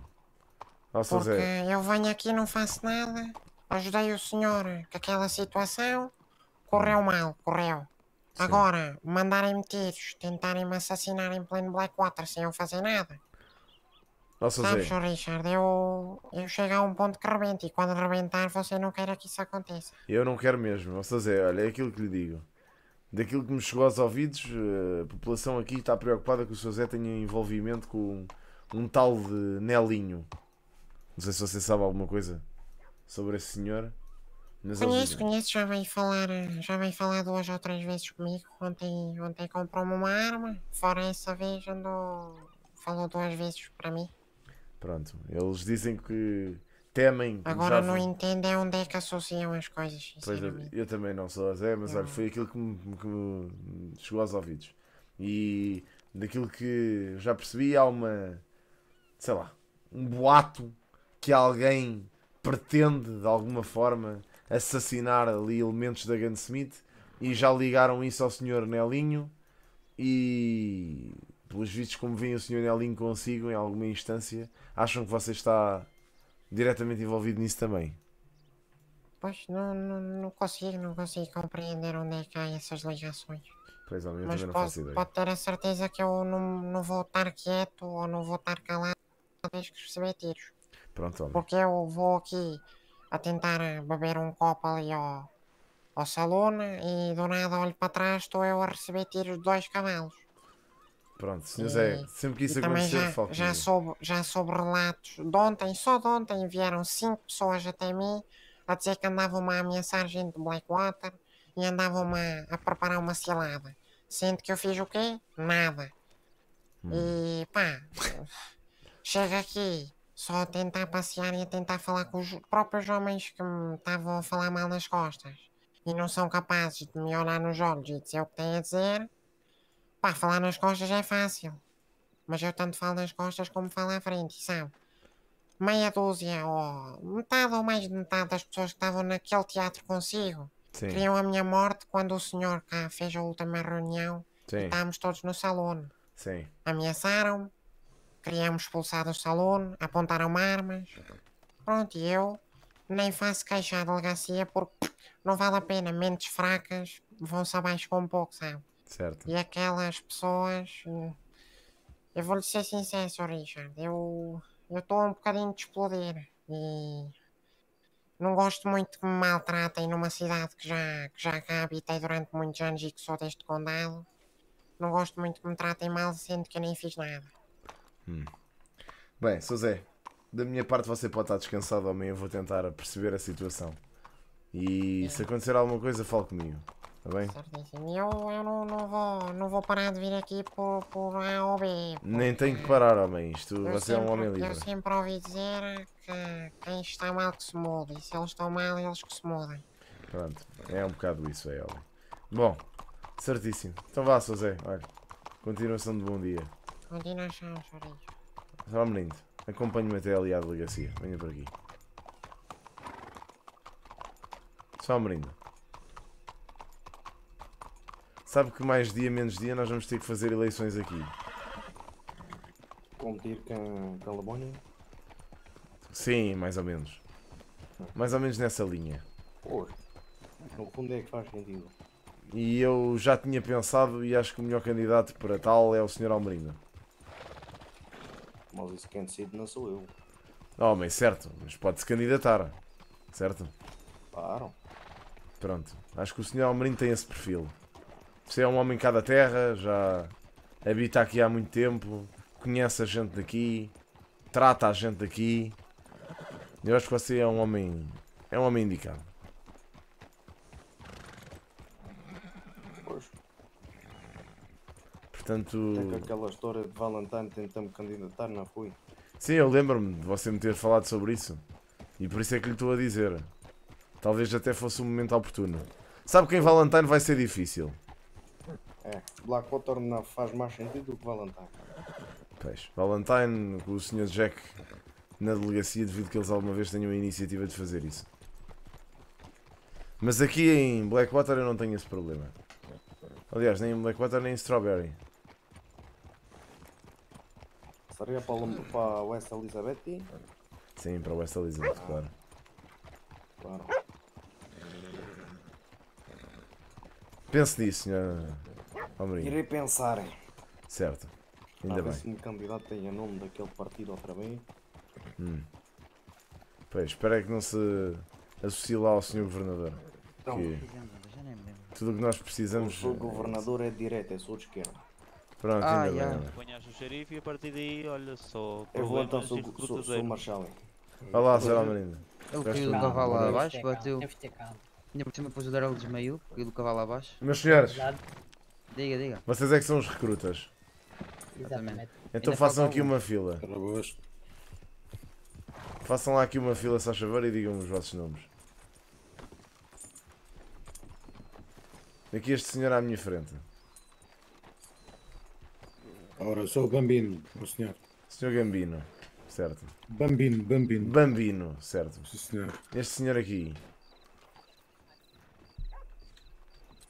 Sr.
Porque
Zé.
eu venho aqui não faço nada. Ajudei o senhor com aquela situação. Correu mal, correu. Agora, mandarem-me tiros, tentarem-me assassinar em pleno Blackwater sem eu fazer nada.
Sr.
Sabes,
Zé.
Richard, eu, eu chego a um ponto que rebento e quando rebentar você não queira que isso aconteça.
Eu não quero mesmo. Sr. Zé, olha, é aquilo que lhe digo. Daquilo que me chegou aos ouvidos, eh, a população aqui está preocupada que o Sr. Zé tenha envolvimento com um tal de Nelinho. Não sei se você sabe alguma coisa sobre esse senhor. Mas
Conheço, conheço, já veio falar, já veio falar duas ou três vezes comigo. Ontem, ontem comprou-me uma arma, fora essa vez andou. falou duas vezes para mim.
Pronto, eles dizem que temem.
Agora não
foi-
entendem onde é que associam as coisas,
Pois, eu,
sinceramente.
eu também não sou Zé, mas olha, foi aquilo que me, que me chegou aos ouvidos. E daquilo que já percebi, há uma. sei lá, um boato que alguém pretende de alguma forma assassinar ali elementos da Gunsmith e já ligaram isso ao Sr. Nelinho e pelos vistos como vem o Sr. Nelinho consigo em alguma instância, acham que você está diretamente envolvido nisso também.
Pois não, não, não consigo, não consigo compreender onde é que há essas ligações.
Pois homem, eu
Mas
não
pode,
faço ideia.
pode ter a certeza que eu não, não vou estar quieto ou não vou estar calado vez que receber tiros.
Pronto, homem.
Porque eu vou aqui a tentar beber um copo ali ao, ao salão e do nada olho para trás estou eu a receber tiros de dois cavalos.
Pronto, Sr. Zé, sempre que isso acontecer,
já, já, soube, já soube relatos de ontem, só de ontem vieram cinco pessoas até mim a dizer que andavam a ameaçar gente de Blackwater e andavam a, a preparar uma cilada. Sendo que eu fiz o quê? Nada.
Hum.
E pá, chega aqui só a tentar passear e a tentar falar com os próprios homens que me estavam a falar mal nas costas e não são capazes de me olhar nos olhos e dizer o que têm a dizer. Pá, falar nas costas é fácil. Mas eu tanto falo nas costas como falo à frente, sabe? Meia dúzia ou metade ou mais de metade das pessoas que estavam naquele teatro consigo
Sim.
queriam a minha morte quando o senhor cá fez a última reunião
Sim.
e estávamos todos no salão.
Sim.
Ameaçaram, queriam me expulsar do salão, apontaram armas. Pronto, e eu nem faço queixa à delegacia porque não vale a pena. Mentes fracas vão-se abaixo com um pouco, sabe?
Certo.
E aquelas pessoas. hum, Eu vou-lhe ser sincero, Sr. Richard. Eu eu estou um bocadinho de explodir. E. Não gosto muito que me maltratem numa cidade que já, que já cá habitei durante muitos anos e que sou deste condado. Não gosto muito que me tratem mal, sendo que eu nem fiz nada.
Hum. Bem, Sr. Zé, da minha parte você pode estar descansado, homem. Eu vou tentar perceber a situação. E se acontecer alguma coisa, fale comigo. Tá bem?
Certíssimo. E eu, eu não, não, vou, não vou parar de vir aqui por, por A ou B.
Nem tenho que parar, homem. Isto,
Eu
você é um
sempre-
homem livre.
Eu sempre ouvi dizer que quem está mal que se muda. E se eles estão mal, eles que se mudem.
Pronto, é um bocado isso, é, homem. Bom, certíssimo. Então vá. Zé, olha. Continuação de bom dia.
Continuação, chorinho.
Só menino, acompanhe-me até ali à delegacia. Venha por aqui. Só menino. Sabe que mais dia menos dia nós vamos ter que fazer eleições aqui.
Competir com a Labónia?
Sim, mais ou menos. Mais ou menos nessa linha.
Pô, no fundo é que faz sentido.
E eu já tinha pensado e acho que o melhor candidato para tal é o Sr. Almerino.
Mas isso quem decide não sou eu.
Homem, certo, mas pode-se candidatar. Certo?
Claro.
Pronto. Acho que o Sr. Almerino tem esse perfil. Você é um homem cá da terra, já habita aqui há muito tempo, conhece a gente daqui, trata a gente daqui. Eu acho que você é um homem. É um homem indicado.
Pois.
Portanto.
Até que aquela história de Valentine tentando candidatar não fui.
Sim, eu lembro-me de você me ter falado sobre isso. E por isso é que lhe estou a dizer. Talvez até fosse um momento oportuno. Sabe que em Valentine vai ser difícil.
É, Blackwater não faz mais sentido do que Valentine.
Pois, Valentine, com o Sr. Jack na delegacia, devido que eles alguma vez tenham a iniciativa de fazer isso. Mas aqui em Blackwater eu não tenho esse problema. Aliás, nem em Blackwater nem em Strawberry.
Seria para, para West Elizabeth?
Sim, para West Elizabeth, claro.
Claro.
Pense nisso,
Irei pensar.
Certo. Ainda bem.
se me candidatem a nome daquele partido outra vez.
Hum. Pois, espero é que não se associe lá ao Sr. Governador.
Não.
Que tudo o que nós precisamos.
sou governador é de direita, sou de esquerda.
Pronto,
Ah,
ainda bem. olha.
Apanhaste o xerife e a partir daí, olha só.
Eu vou então, sou, sou, sou
recrutadeiros.
Marshall.
Olá, Sr. Almerinho.
Ele caiu do cavalo lá abaixo, bateu. Ainda por cima depois o Daryl desmaiou, caiu do cavalo abaixo.
Meus senhores,
Diga, diga.
vocês é que são os recrutas.
Exatamente.
Então
Ainda
façam aqui
algum.
uma fila. Façam lá aqui uma fila, se favor, e digam os vossos nomes. Aqui este senhor à minha frente.
Ora, sou o Bambino, o senhor.
Senhor Gambino, certo.
Bambino, Bambino.
Bambino, certo.
Sim, senhor.
Este senhor aqui.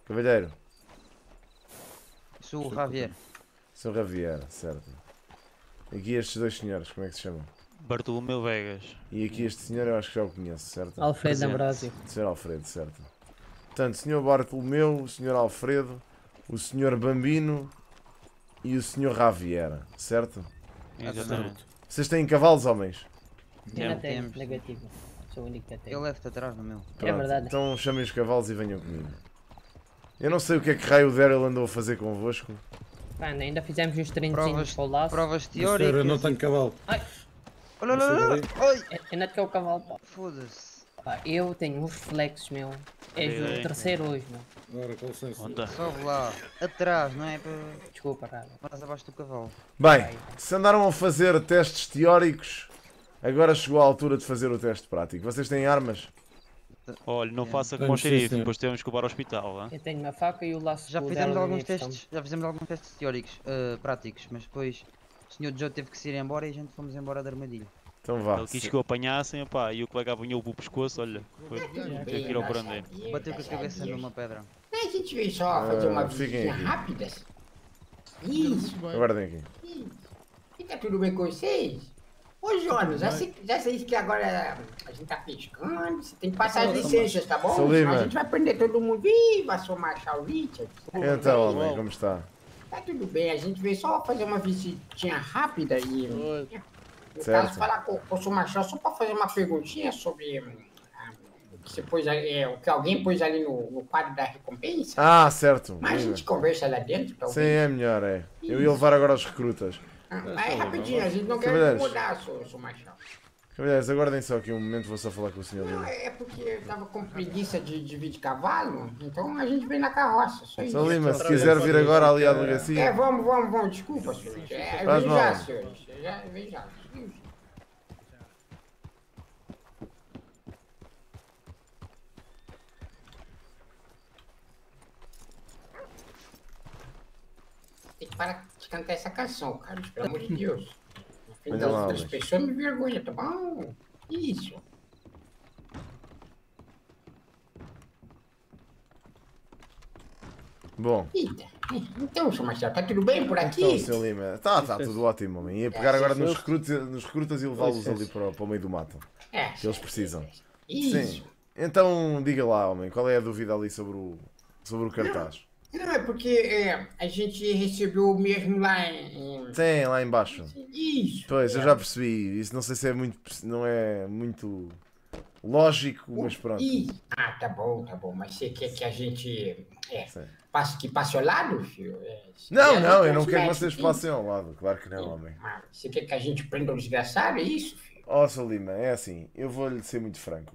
Cavalheiro.
Sou o Javier.
Sr. Javier, certo. Aqui estes dois senhores, como é que se chamam?
Bartolomeu Vegas.
E aqui este senhor eu acho que já o conheço, certo?
Alfredo. Ambrosio.
Sr. Alfredo, certo. Portanto, Sr. Bartolomeu, o Sr. Alfredo, o Sr. Bambino e o Sr. Javier, certo?
Exatamente.
Vocês têm cavalos, homens?
Eu não
Temos.
tenho, negativo. Sou o único que tenho.
Ele leva-te atrás no meu.
É verdade.
Então chamem os cavalos e venham comigo. Eu não sei o que é que raio o Daryl andou a fazer convosco.
Mano, ainda fizemos uns treinos
Provas,
com o laço.
provas teóricas.
eu não tenho cavalo.
Ai.
Olha, olha, olha,
ainda te o cavalo, pá.
Foda-se.
Pá, Eu tenho uns reflexos, meu. És o terceiro hoje, meu.
Ora, com licença.
Onda.
Sobe lá. Atrás, não é? Para...
Desculpa, cara.
Mas abaixo do cavalo.
Bem, se andaram a fazer testes teóricos, agora chegou a altura de fazer o teste prático. Vocês têm armas?
Olha, não faça
Tenho,
como o xerife, depois temos que levar ao hospital. hã?
Eu tenho uma faca e o laço
Já fizemos alguns testes, já fizemos alguns testes teóricos, eh, práticos, mas depois o senhor Joe teve que se ir embora e a gente fomos embora da armadilha.
Então vá.
Ele quis que eu apanhassem opá, e o colega apanhou o pescoço, olha. Foi teve que ir ao brandeiro.
Bateu com a cabeça numa pedra.
A gente veio só fazer uma visitinha
aqui.
rápida. Isso.
Aguardem aqui.
Fica tudo bem com vocês? Ô, Jonas, já sei, já sei que agora a gente tá pescando, você tem que passar as licenças, tá bom?
Sou
Senão
Lima.
a gente vai prender todo mundo. Viva, sou Marshall Richard.
Então, homem, como está?
Tá tudo bem, a gente veio só fazer uma visitinha rápida e... No
Certo.
caso, falar com, com o seu Marshall só pra fazer uma perguntinha sobre... hum, o que você pôs ali, é, o que alguém pôs ali no, no quadro da recompensa.
Ah, certo.
Mas a
Lima.
gente conversa lá dentro, talvez.
Sim, é melhor, é. Eu ia levar agora os recrutas.
Vai rapidinho, a gente não quer
Cavalheiros.
incomodar, seu, seu Marshall.
Cavalheiros, aguardem só aqui um momento, vou só falar com o senhor
Não,
Lima.
é porque eu tava com preguiça de, de vir de cavalo, então a gente vem na carroça, só isso.
Sr. Lima, se quiser vir agora ali à delegacia.
É, vamos, vamos, vamos, desculpa, senhores. É,
Faz
vem
mal.
já, senhores. Já, vem já. Tem que parar de cantar essa canção, Carlos, pelo amor de Deus. Na frente das outras pessoas me vergonha, tá bom? Isso.
Bom,
Eita. Então, seu Marcelo, tá tudo bem por aqui?
então, Sr. Lima, tá, tá, tudo ótimo, homem. Ia pegar
É,
agora
sim,
nos recrutas, nos recrutas e levá-los ali para, o- para o meio do mato.
É,
Que eles precisam.
Isso.
Sim. Então, diga lá, homem, qual é a dúvida ali sobre o, sobre o cartaz?
Não, é porque é, a gente recebeu o mesmo lá em... em-
Tem, lá embaixo.
Isso.
Pois, eu
é.
já percebi. Isso não sei se é muito, não é muito lógico, mas pronto.
Ih, Ah, tá bom, tá bom. Mas você quer que a gente é, passe, que passe ao lado, filho? É,
Não, não, eu não quero que vocês passem ao lado. Claro que não, homem.
Ah, Você quer que a gente prenda o desgraçado? É isso, filho?
Ó, Sr. Lima, é assim, eu vou-lhe ser muito franco.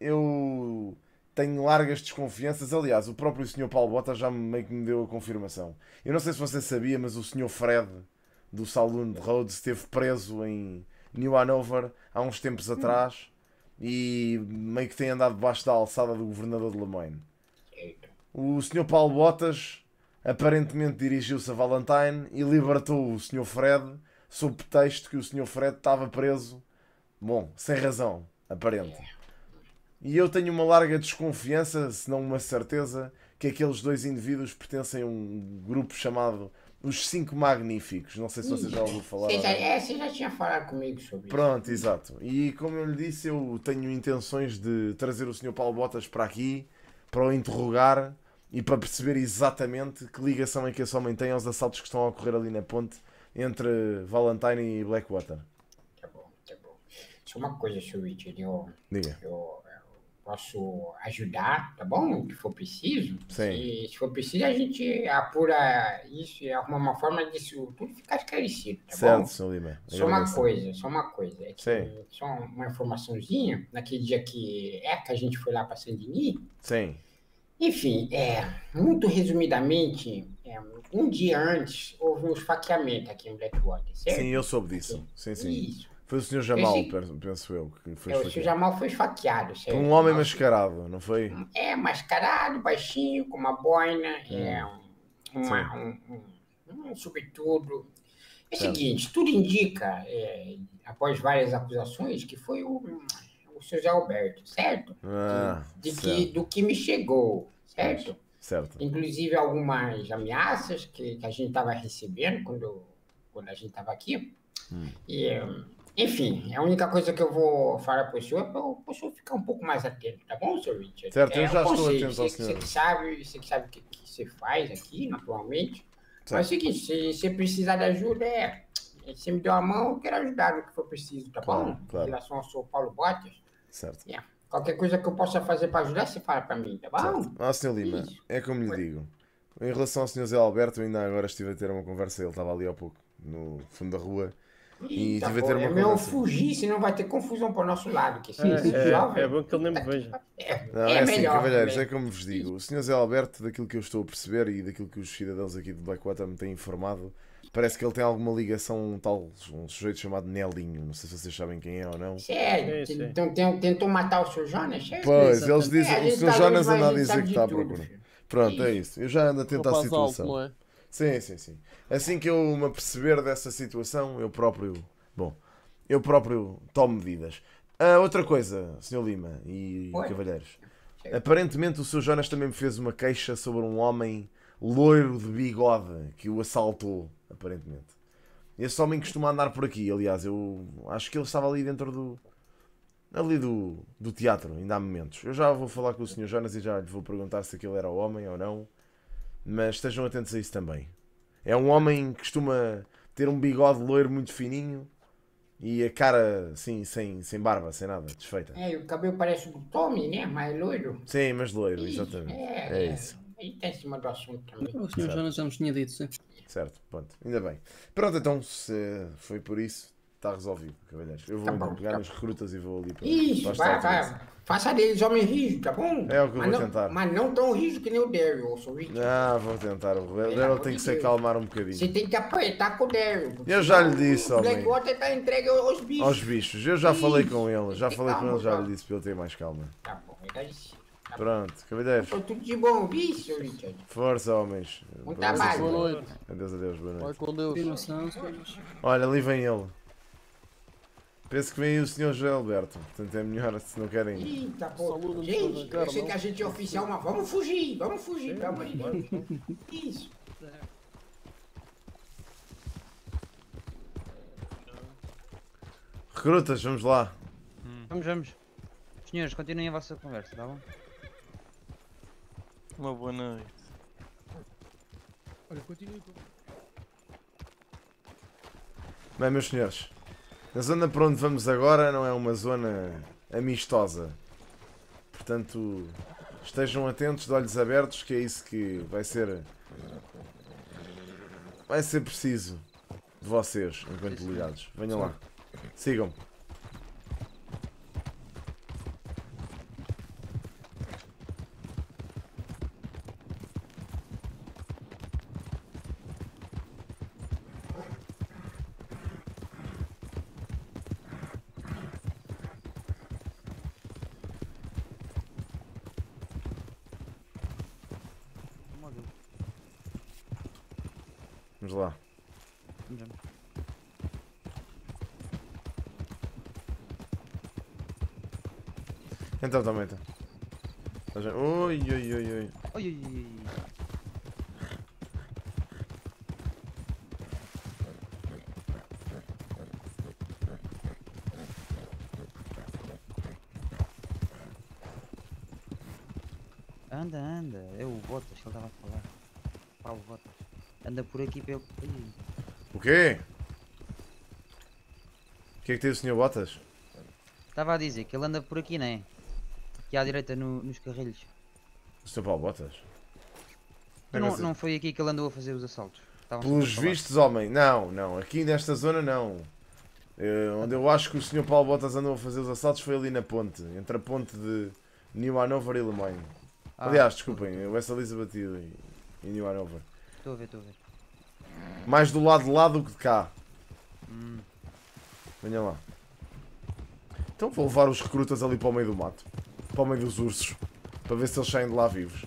Eu tenho largas desconfianças. Aliás, o próprio Sr. Paulo Bota já meio que me deu a confirmação. Eu não sei se você sabia, mas o Sr. Fred, do Saloon de Rhodes, esteve preso em New Hanover há uns tempos atrás e meio que tem andado debaixo da alçada do governador de Lemoyne. O Sr. Paulo Botas aparentemente dirigiu-se a Valentine e libertou o Sr. Fred sob pretexto que o Sr. Fred estava preso, bom, sem razão, aparente. E eu tenho uma larga desconfiança, se não uma certeza, que aqueles dois indivíduos pertencem a um grupo chamado Os Cinco Magníficos. Não sei se você já ouviu falar.
Você já, é, você já tinha falado comigo sobre
Pronto, exato. E como eu lhe disse, eu tenho intenções de trazer o Sr. Paulo Botas para aqui, para o interrogar e para perceber exatamente que ligação é que esse homem tem aos assaltos que estão a ocorrer ali na ponte entre Valentine e Blackwater.
Tá bom, tá bom. Só uma coisa, seu Richard, eu,
Diga.
eu posso ajudar, tá bom? O que for preciso.
Sim.
E se for preciso, a gente apura isso e arruma uma forma disso tudo ficar esclarecido, tá bom?
certo, Sr. Lima.
Só uma coisa, só uma coisa. É que,
Sim.
Só uma informaçãozinha. Naquele dia que é que a gente foi lá para Saint-Denis,
Sim.
enfim, é, muito resumidamente, é, um dia antes houve um esfaqueamento aqui em Blackwater, certo?
Sim, eu soube disso. Sim, sim.
Isso.
Foi o Sr. Jamal, per- penso eu, que foi
É, o seu Jamal foi esfaqueado, certo?
Um homem mascarado, não foi?
É, mascarado, baixinho, com uma boina, é,
Hum.
um, uma, um, um, um sobretudo. É o seguinte, tudo indica, é, após várias acusações, que foi o, o Zé Alberto, certo?
Ah,
De que,
certo.
do que me chegou, certo?
Certo.
Inclusive algumas ameaças que, que a gente estava recebendo quando, quando a gente estava aqui.
Hum.
E, hum, enfim, a única coisa que eu vou falar para o senhor é para o senhor ficar um pouco mais atento, tá bom, senhor Richard?
Certo, eu
É um
já estou atento ao
você,
senhor.
Você que sabe, você que sabe o que, que você faz aqui, naturalmente. Mas é o
Certo.
seguinte, se você precisar de ajuda, é, você me deu a mão, eu quero ajudar no que for preciso, tá
Claro,
bom?
claro.
Em relação ao senhor Paulo Botas.
Certo.
é, Qualquer coisa que eu possa fazer para ajudar, você fala para mim, tá bom?
Certo. Ah, Sr. Lima, é como lhe digo. Em relação ao Sr. Zé Alberto, eu ainda agora estive a ter uma conversa, ele estava ali há pouco, no fundo da rua, e a
pô,
ter
é
uma
meu
conversa.
fugir, senão vai ter confusão para o nosso lado. Que
É, é-
jovem.
é bom que ele nem me veja. [laughs]
É,
Não,
é
é, assim,
melhor,
cavalheiros, é como vos digo. O Sr. Zé Alberto, daquilo que eu estou a perceber e daquilo que os cidadãos aqui de Blackwater me têm informado, parece que ele tem alguma ligação a um tal um sujeito chamado Nelinho. Não sei se vocês sabem quem é ou não.
Sério, então tem- tentou matar o seu Jonas? É,
Pois,
é,
eles dizem,
a
o Sr. Jonas anda a dizer que está à procura. Pronto, é isso. Eu já ando atento à
Rapaz alto,
situação.
não é?
Sim, sim, sim. Assim que eu me aperceber dessa situação, eu próprio. Bom, eu próprio tomo medidas. Ah, outra coisa, Sr. Lima e
Oi.
Cavalheiros. Aparentemente o Sr. Jonas também me fez uma queixa sobre um homem loiro de bigode que o assaltou, aparentemente. Esse homem costuma andar por aqui, aliás, eu acho que ele estava ali dentro do. ali do, do teatro, ainda há momentos. Eu já vou falar com o Sr. Jonas e já lhe vou perguntar se aquele era o homem ou não. Mas estejam atentos a isso também. É um homem que costuma ter um bigode loiro muito fininho e a cara assim, sem, sem barba, sem nada, desfeita.
É, e o cabelo parece do Tommy, né? Mais loiro.
Sim, mas loiro, exatamente.
É,
É isso.
Ele tá em cima do assunto também.
O senhor. Jonas já nos tinha dito, sim.
Certo, pronto. Ainda bem. Pronto, então, se foi por isso, Está resolvido, cavalheiros. Eu vou
Tá
então
bom,
pegar
tá
nos recrutas e vou ali para
Isso, vai, vai. Faça deles homens rijos, tá bom?
É o que eu
mas
vou
não,
tentar.
Mas não tão rijo que nem o Daryl, eu sou Richard.
Ah, vou tentar. O Daryl tem que se acalmar um bocadinho.
Você tem que apertar com o Daryl.
Eu já lhe disse,
O
homem.
Blackwater tá entregue aos bichos.
Aos bichos. Eu já falei com ele. Já falei com
calma,
ele, já lhe disse para ele ter mais calma.
Tá bom, é isso.
Pronto, cavalheiros.
Foi tudo de bom, seu Richard?
Força, homens.
Bom
Boa
trabalho.
noite.
Boa noite.
Adeus, adeus, boa noite.
com Deus.
Olha, ali vem ele. Penso que vem o Sr. José Alberto. Portanto, é melhor se não querem.
Eita, pô. Gente, eu sei que a gente é oficial, mas vamos fugir, vamos fugir, pelo amor de Deus. Isso.
Recrutas, vamos lá.
Vamos, vamos. Senhores, continuem a vossa conversa, tá bom?
Uma boa noite.
Olha, continue com...
Bem, meus senhores, a zona para onde vamos agora não é uma zona amistosa. Portanto, estejam atentos, de olhos abertos, que é isso que vai ser. Vai ser preciso de vocês, enquanto ligados. Venham lá. Sigam. Vamos lá.
Vamos, vamos.
Tá já- Ui, ui, ui, ui.
Oi, oi, oi. Anda, anda, é o Botas que ele estava a falar. Paulo Botas. Anda por aqui pelo. Ih,
O quê? O que é que tem o Sr. Botas?
Estava a dizer que ele anda por aqui, não é? Aqui à direita no- nos carrilhos.
O Sr. Paulo Botas?
Não, não foi aqui que ele andou a fazer os assaltos. Estavam
Pelos vistos, homem, não, não, aqui nesta zona não. Eh, onde eu acho que o Sr. Paulo Botas andou a fazer os assaltos foi ali na ponte, entre a ponte de New Hanover e Le Mans.
Ah.
Aliás, desculpem, West Elizabeth e, e New Hanover.
Estou a ver, estou a ver.
Mais do lado de lá do que de cá.
Hum.
Venha lá. Então vou levar os recrutas ali para o meio do mato. Para o meio dos ursos. Para ver se eles saem de lá vivos.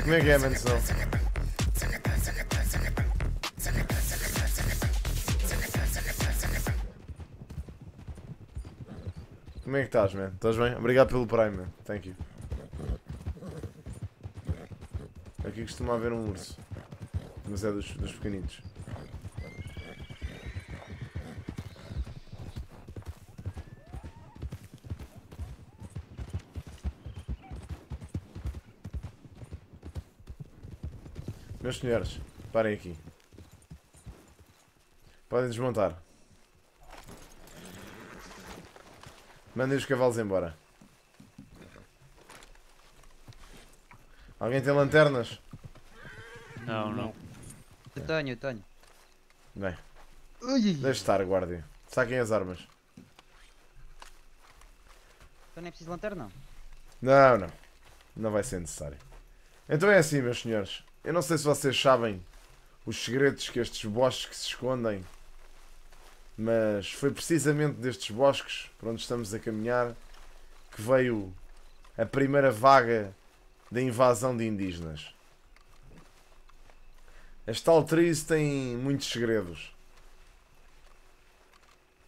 Como é que é, Mansão? Como é que estás, man? Estás bem? Obrigado pelo Prime, man. Thank you. Aqui costuma haver um urso. Mas é dos, dos pequenitos. Meus senhores, parem aqui. Podem desmontar. Mandem os cavalos embora. Alguém tem lanternas?
Não, não.
Eu tenho, eu tenho.
Bem. Deixe estar, guarda. Saquem as armas.
Então não é preciso lanterna, não?
Não, não. Não vai ser necessário. Então é assim, meus senhores. Eu não sei se vocês sabem os segredos que estes bosques se escondem, mas foi precisamente destes bosques por onde estamos a caminhar que veio a primeira vaga da invasão de indígenas. As Taltris têm muitos segredos.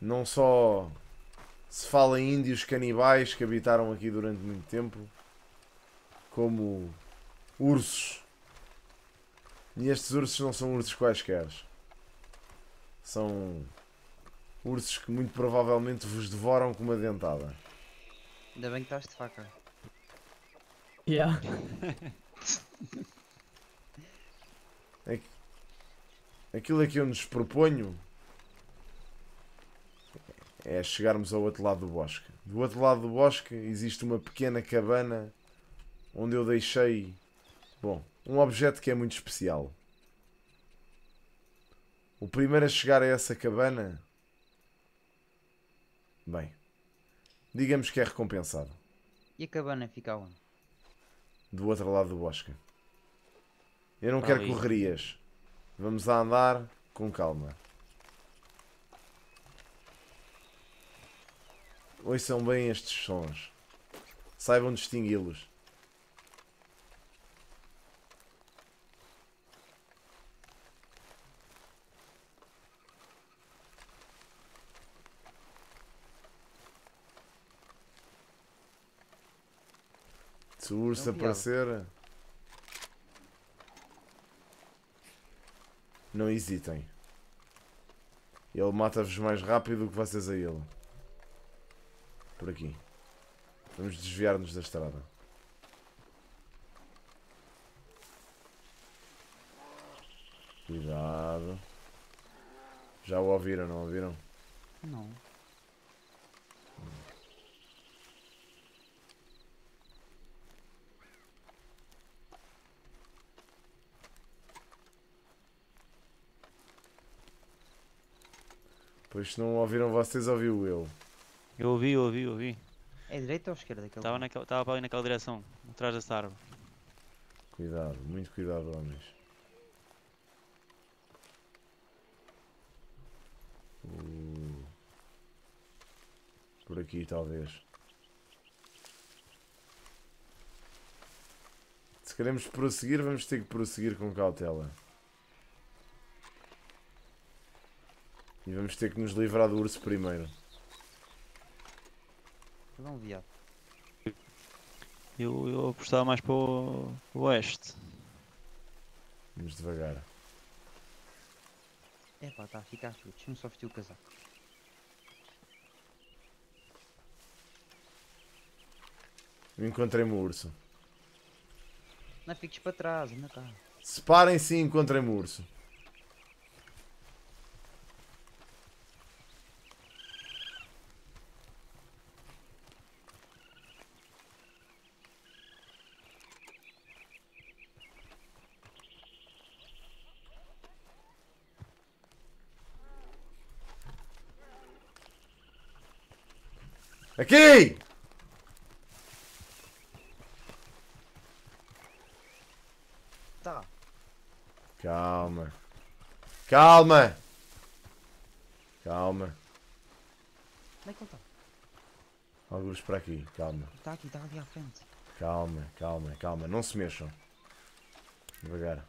Não só se fala em índios canibais que habitaram aqui durante muito tempo, como ursos. E estes ursos não são ursos quaisquer. São ursos que muito provavelmente vos devoram com uma dentada.
Ainda bem que estás de faca.
Yeah. [laughs]
Aqu- Aquilo a que eu nos proponho é chegarmos ao outro lado do bosque. Do outro lado do bosque existe uma pequena cabana onde eu deixei, bom, um objeto que é muito especial. O primeiro a chegar a essa cabana, bem, digamos que é recompensado.
E a cabana fica onde?
Do outro lado do bosque. Eu não
Para
quero
ali.
correrias. Vamos a andar com calma. Ouçam bem estes sons. Saibam distingui-los. Se o urso
É um
aparecer, não hesitem. Ele mata-vos mais rápido do que vocês a ele. Por aqui. Vamos desviar-nos da estrada. Cuidado. Já o ouviram, não ouviram?
Não.
Pois se não ouviram vocês, ouviu eu.
Eu ouvi, eu ouvi, eu ouvi.
É direita ou esquerda?
Estava naquela, estava para ali naquela direção, atrás dessa árvore.
Cuidado, muito cuidado, homens. Uh. Por aqui, talvez. Se queremos prosseguir, vamos ter que prosseguir com cautela. E vamos ter que nos livrar do urso primeiro.
Um viado.
Eu, eu apostava mais para o para o oeste.
Vamos devagar.
É pá, está a ficar frio. Deixa-me só vestir o casaco.
Eu Encontrei-me o urso.
Não fiques para trás, ainda está.
Separem-se e encontrem-me o urso. Aqui!
Tá.
Calma. Calma! Calma.
Onde é que ele está?
Alguns para aqui. Calma.
Está aqui, está ali à frente.
Calma, calma, calma. Não se mexam. Devagar.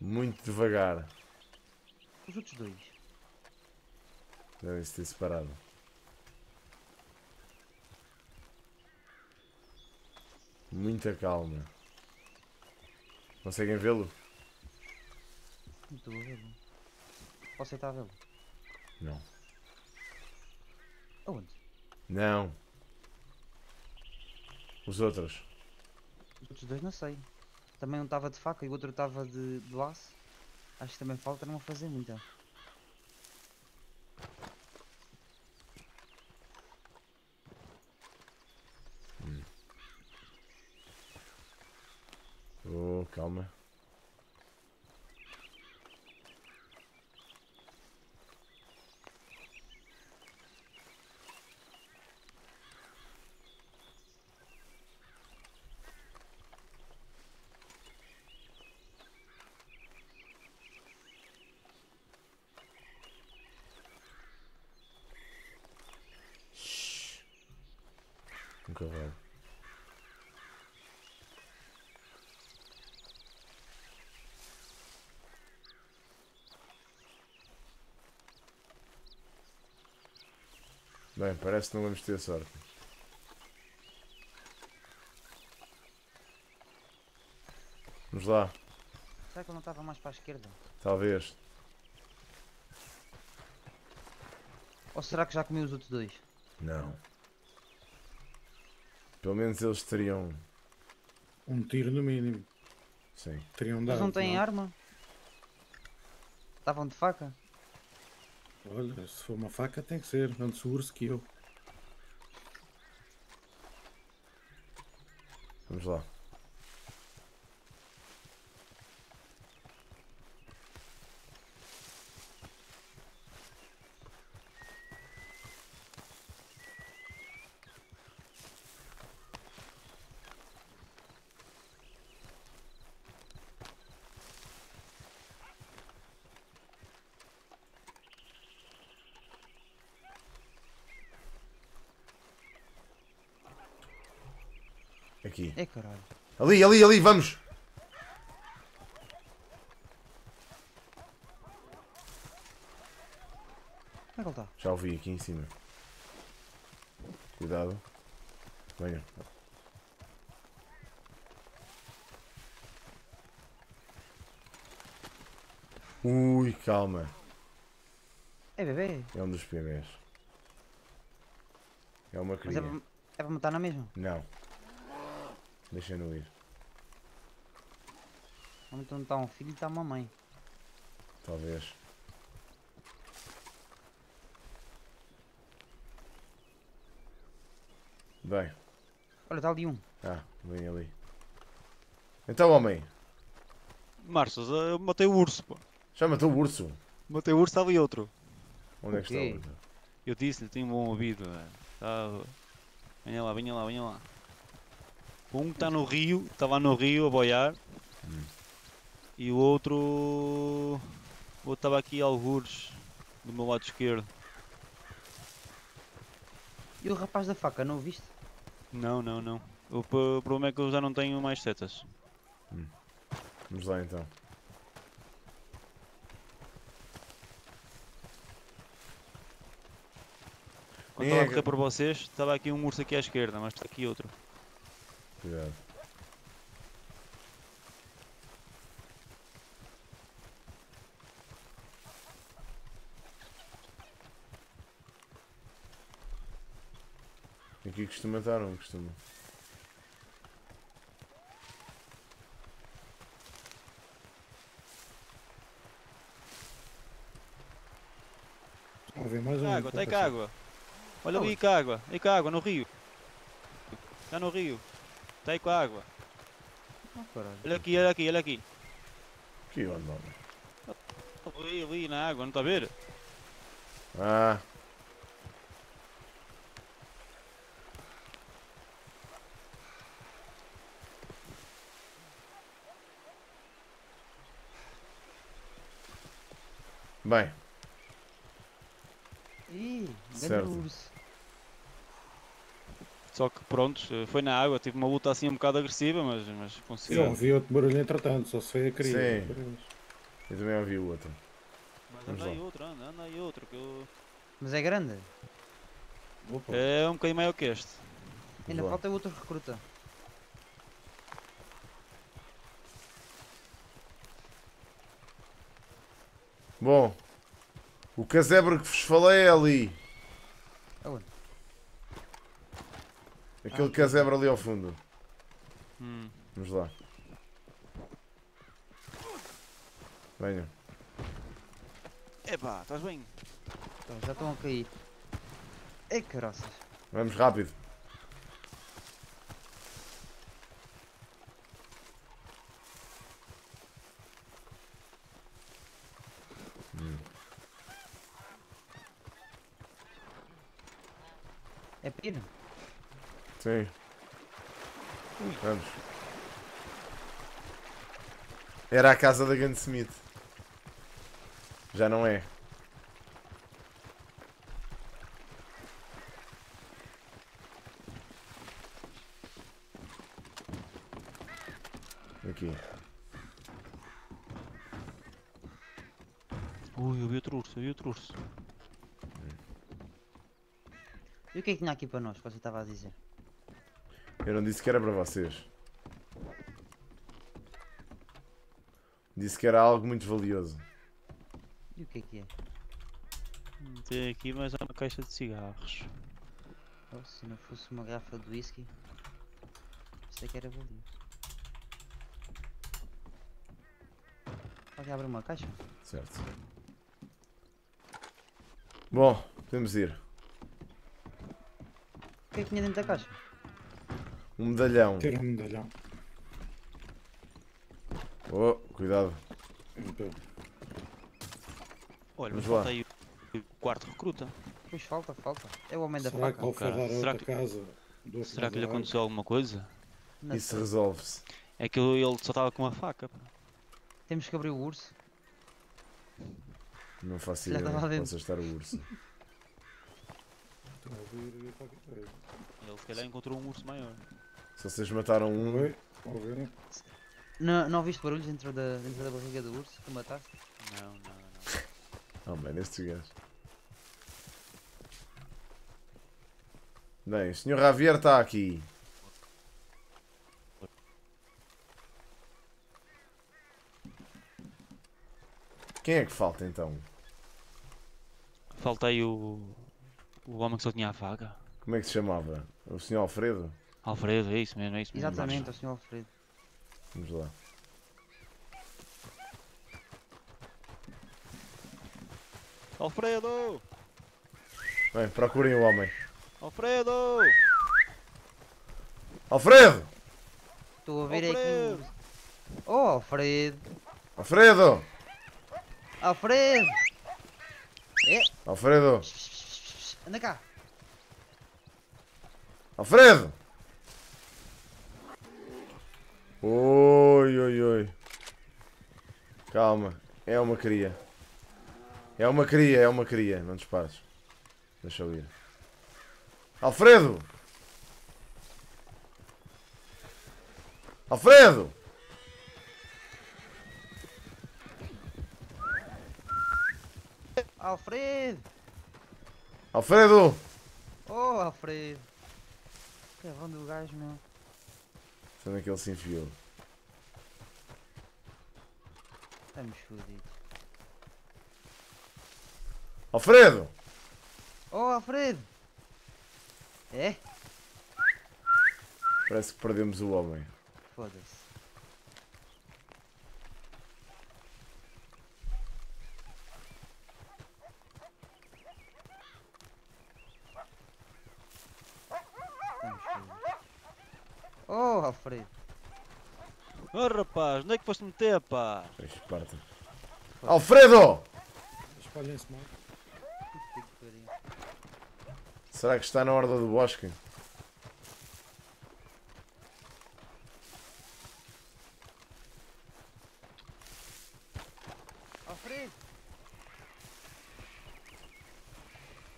Muito devagar.
Os outros dois.
Devem-se ter separado. Muita calma. Conseguem vê-lo?
Estou a vê-lo. Você está a vê-lo?
Não.
Aonde?
Não. Os outros.
Os outros dois não sei. Também um estava de faca e o outro estava de, de laço. Acho que também falta não fazer muita.
Oh, calma. Shhh. Nunca vai. Bem, parece que não vamos ter sorte. Vamos lá,
Será que ele não estava mais para a esquerda?
talvez.
Ou será que já comeu os outros dois?
Não. Pelo menos eles teriam.
Um tiro no mínimo.
Sim.
Teriam
Mas
dado.
não têm arma? Estavam de faca?
Olha, se for uma faca tem que ser. Antes o urso que eu.
Vamos lá. Aqui.
É caralho.
Ali, ali, ali, vamos!
Onde é que ele está?
Já o vi aqui em cima. Cuidado. Venha. Ui, calma.
É bebê.
É um dos bebês. É uma
Mas é para, é para matar na mesma?
Não. Deixa-no ir.
Então está um filho e está uma mãe.
Talvez. Bem.
Olha, está ali um.
Ah, vem ali. Então, homem.
Marcos, eu matei o urso, pô.
Já matou o urso?
Matei o urso, está ali outro.
Onde é que está o urso?
Eu disse-lhe, tenho um bom ouvido. velho. Tá... Venha lá, venha lá, venha lá. Um está no rio, estava no rio a boiar. E o outro. O outro estava aqui a algures, do meu lado esquerdo.
E o rapaz da faca, não o viste?
Não, não, não. O problema é que eu já não tenho mais setas.
Vamos lá então.
Quando estava
é
a correr por vocês, estava aqui um urso aqui à esquerda, mas está aqui outro.
Cuidado. Aqui costuma estar um, costuma.
Vamos ver mais um.
Água, está aí cá água. Olha ali cá água, aí cá água, no rio. Está no rio. Está aí com a água. Olha aqui, olha aqui, olha aqui.
Que onda, homem?
Ali, ali na água, não está a ver?
Ah. Bem,
Ih,
Certo.
Só que pronto, foi na água, tive uma luta assim um bocado agressiva, mas, mas
Eu
consegui.
ouvi outro barulho entretanto, só se foi a cria.
Sim. eu também ouvi o outro.
Mas
Vamos
anda aí
lá.
outro, anda, anda aí outro. Que eu...
Mas é grande.
É um bocadinho maior que este.
Ainda
lá.
falta outro recruta.
Bom, o casebre que vos falei é ali.
Aonde?
Aquele casebre ali ao fundo.
Hum.
Vamos lá. Venha.
Epá, estás bem?
Então, já estão a cair. Ei, caroças.
Vamos rápido.
É pino?
Sim. Vamos. Era a casa da Gunsmith. Já não é. Aqui.
Ui, eu vi outro urso, eu vi outro urso.
E o que é que tinha aqui para nós, que você estava a dizer?
Eu não disse que era para vocês. Disse que era algo muito valioso.
E o que é que é?
Tem aqui mais uma caixa de cigarros.
Oh, se não fosse uma garrafa de whisky. Sei que era valia. Pode abrir uma caixa?
Certo. Bom, podemos ir.
O que é que tinha dentro da caixa?
Um medalhão.
Tira um medalhão.
Oh, cuidado.
Olha,
Vamos
mas falta aí o quarto recruta.
Pois falta, falta. É o homem da
Será que
faca.
ao
cara. Será que-
casa do
Será que lhe aconteceu alguma coisa?
Não
Isso resolve-se.
É que ele só estava com uma faca. pá.
Temos que abrir o urso.
Não faço ideia onde possa estar o urso.
Estou a ouvir qualquer coisa.
Ele se calhar encontrou um urso maior.
Se vocês mataram um.
Oi? Ouviram?
Não, não ouviste barulhos dentro da, dentro da barriga do urso que mataste?
Não, não, não.
Oh, mano, estes gajos. Bem, o Sr. Javier está aqui. Quem é que falta então?
Falta aí o. O homem que só tinha a faca.
Como é que se chamava? O Sr. Alfredo?
Alfredo, é isso mesmo, é isso mesmo.
Exatamente, o Sr. Alfredo.
Vamos lá.
Alfredo!
Bem, procurem o homem.
Alfredo!
Alfredo!
Estou a ver aqui o urso. Oh, Alfredo!
Alfredo!
Alfredo! É,
Alfredo!
anda cá!
Alfredo! Oi, oi, oi. Calma, é uma cria. É uma cria, é uma cria. Não dispares. Deixa eu ir. Alfredo! Alfredo!
Alfredo!
Alfredo!
Oh, Alfredo! Que bom do gajo, meu.
Onde é que ele se enfiou?
Estamos fodidos.
Alfredo!
Oh, Alfredo! É?
Parece que perdemos o homem.
Foda-se. Estamos fodidos. Oh, Alfredo!
Oh rapaz, onde é que foste meter, pá?
Esparta. Alfredo!
Espalhem-se mal.
Será que está na horda do bosque?
Alfredo!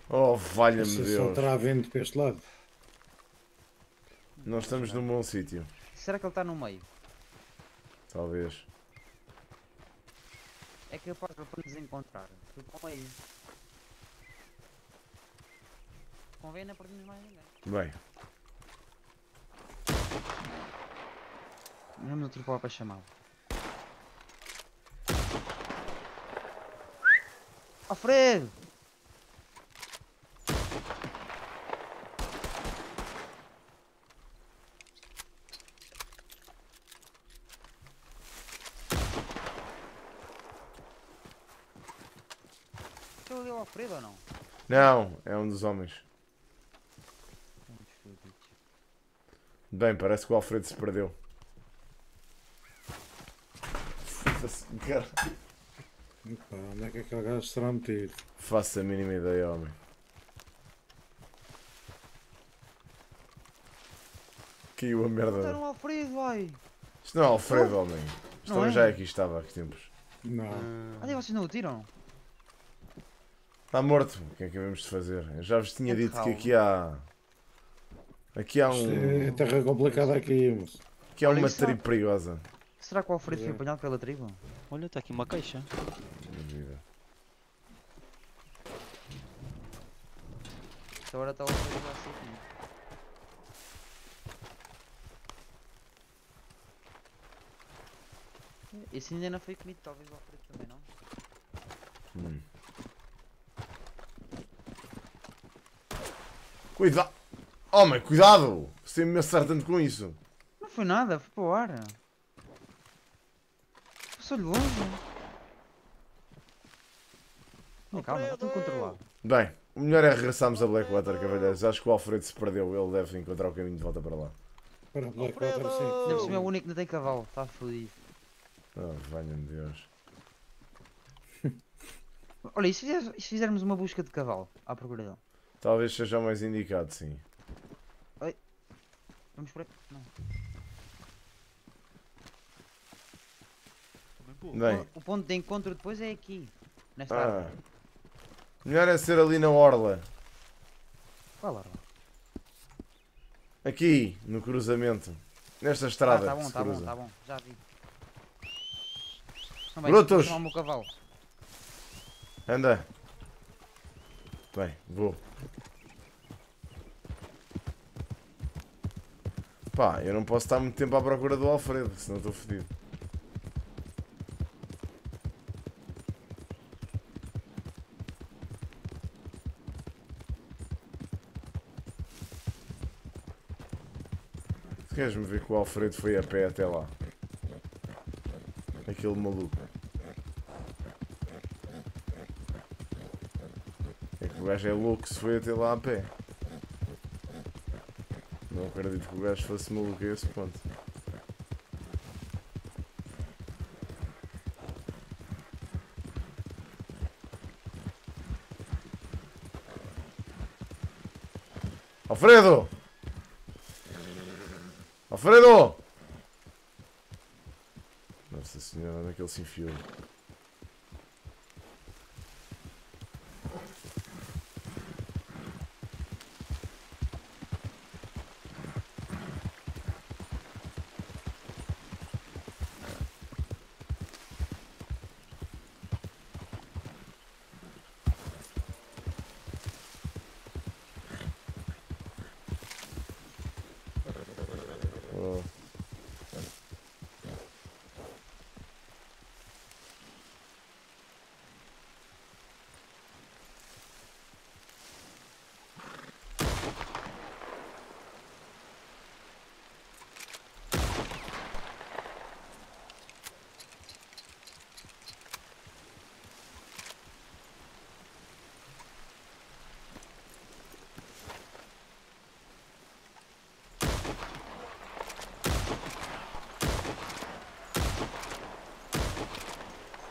Oh, valha-me
Se só
Deus.
terá vento para este lado.
Não estamos num bom sítio.
Será que ele está no meio?
Talvez.
É capaz de para nos encontrar. Fui para o meio. Convém não perdermos mais ninguém.
Bem,
Vamos outro para chamá-lo. Alfredo! É ou não?
não, é um dos homens. Bem, parece que o Alfredo se perdeu. Foda-se, cara.
Epá, onde é que aquele gajo será metido?
Faço a mínima ideia, homem. Caiu a merda.
no Alfredo, vai!
Isto não é Alfredo, homem. Isto
Não
também
é?
já aqui estava há que tempos.
Não.
Olha, vocês não o tiram?
Está morto. O que é que devemos de fazer? Eu já vos tinha dito que aqui há. Aqui há um.
é terra complicada aqui, moço.
Aqui há
Olha,
uma
não-
tribo perigosa.
Será que o Alfredo foi
É.
apanhado pela tribo?
Olha, está aqui uma caixa.
Esta hora está o Alfredo lá assim. Esse ainda não foi comido, talvez o Alfredo também não.
Hum. Cuidado! Homem, cuidado! Você me acerta tanto com isso.
Não foi nada, foi para o ar. Passou-lhe longe. Não, calma, está tudo controlado.
Bem, o melhor é regressarmos a Blackwater, cavalheiros. Acho que o Alfredo se perdeu, ele deve encontrar o caminho de volta para lá.
Para Blackwater,
por cima é o único que não tem cavalo, está fodido.
Oh, valha-me Deus.
Olha, e se, fizer- e se fizermos uma busca de cavalo à procura dele?
Talvez seja o mais indicado, sim.
Oi. Vamos por aí? Não.
Bem,
O ponto de encontro depois é aqui. Nesta
ah,
árvore.
melhor é ser ali na orla.
Qual árvore?
Aqui, no cruzamento. Nesta
Ah,
estrada.
tá
que
bom, tá bom,
cruza.
tá bom. Já vi. Não, bem,
Brutus!
vou chamar o meu cavalo.
Anda. Bem, vou. Pá, eu não posso estar muito tempo à procura do Alfredo, senão estou fodido. Queres-me ver que o Alfredo foi a pé até lá? Aquele maluco. É que o gajo é louco se foi até lá a pé. Não acredito que o gajo fosse maluco a esse ponto. Alfredo! Alfredo! Nossa senhora, onde é que ele se enfiou? Oh.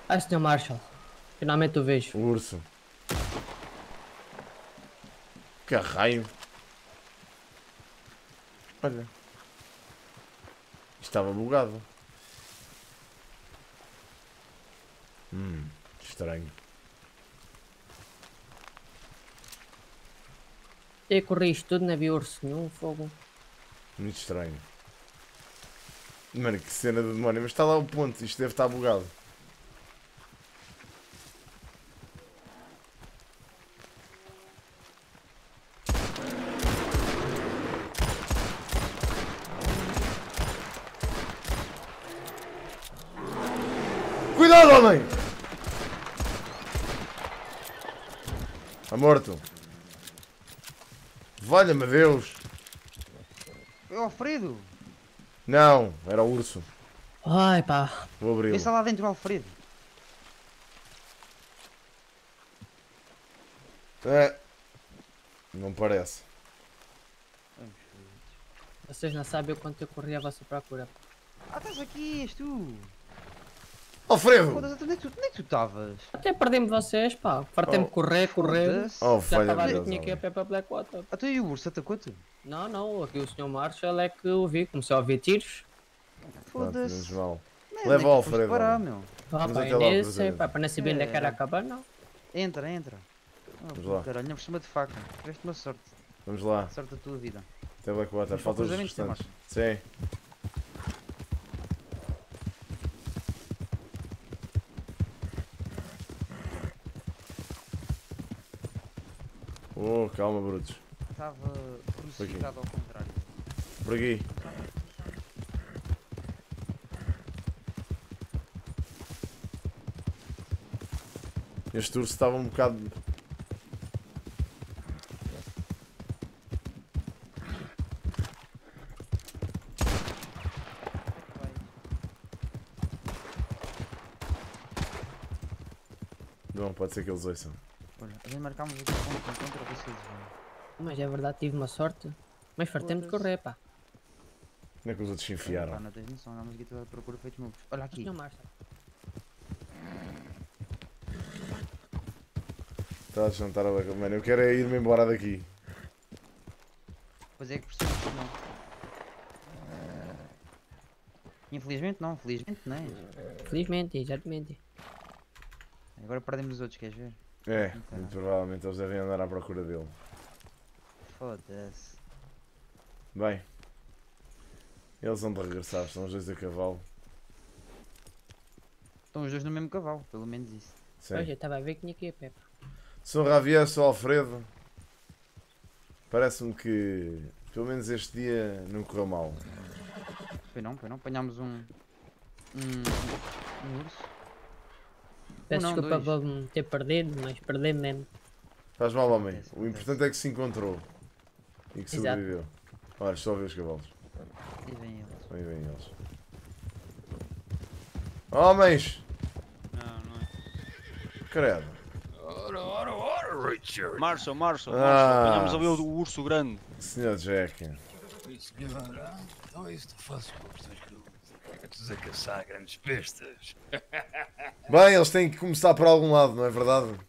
Ai, Sr. Marshall. Finalmente o vejo.
O urso. Que raio. Olha. Estava bugado. Hum, estranho.
E corri isto tudo, não havia urso nenhum, fogo.
Muito estranho. Mano, que cena de demónio. Mas está lá o ponto. Isto deve estar bugado. Cuidado, homem! Está morto. Valha-me Deus.
É o Alfredo!
Não, era o urso.
Ai pá.
Vou abri-lo.
Vê se lá dentro o Alfredo.
É. Não parece.
Vocês não sabem o quanto eu corri a vossa procura.
Ah, estás aqui, és tu!
Alfredo!
Foda-se, onde é que tu onde é que tu estavas?
Até perdi-me vocês, pá. Fartei-me
Oh,
correr, correr.
foda-se.
Oh,
Já estava a
Deus,
dizer que tinha que ir a pé para Blackwater.
Até e o urso atacou-te?
Não, não, aqui o Sr. Marshall é que eu vi, comecei a ouvir tiros.
Foda-se.
Leva
é
o Alfredo.
parar, meu?
Ah,
Vamos
pá,
até
eu
lá,
nem sei, pá, para não saber onde é que era
É.
acabar, não.
Entra, entra. Oh,
Vamos lá.
caralho, ainda por cima de faca. Tiveste uma sorte.
Vamos lá.
Sorte da tua vida.
Até Blackwater. Faltam os restantes. Sim. Oh, calma, brutos.
Estava crucificado ao contrário.
Por aqui. Este urso estava um bocado. Não, pode ser que eles ouçam.
Olha, a gente marcámos aqui ponto de encontro a ver se eles vêm.
Mas é verdade, tive uma sorte. Mas fartei-me de correr, pá.
Como é que os outros se enfiaram?
não tens noção, andamos aqui toda a procura feitos movos. Olha aqui.
Está a jantar a beca. Mano, eu quero é ir-me embora daqui.
Pois é que precisamos que não. Infelizmente não, felizmente não é.
Felizmente, exatamente.
Agora perdemos os outros, queres ver?
É,
Então,
muito provavelmente eles devem andar à procura dele.
Foda-se.
Bem. Eles vão de regressar, são os dois a cavalo.
Estão os dois no mesmo cavalo, pelo menos isso.
Sim.
Estava a ver que tinha aqui a Pepe.
Sou Javier, sou Alfredo. Parece-me que pelo menos este dia não correu mal.
Foi não, foi não. Apanhámos um. Um. Um urso.
Peço
Um não,
desculpa
dois.
por me ter perdido, mas perdi mesmo.
Faz mal, homem. O importante é que se encontrou e que
Exato.
sobreviveu. Olha, só ver os cavalos.
E vem eles.
Aí vêm eles. Homens!
Não, não é.
Credo.
Ora, ora, ora, Richard. Marshall, Marshall,
Ah.
Marshall. Apanhámos ali o, urso grande.
Senhor Jack.
Senhora, então é isso que tu fazes com os teus a caçar grandes bestas. [laughs]
Bem, eles têm que começar por algum lado, não é verdade?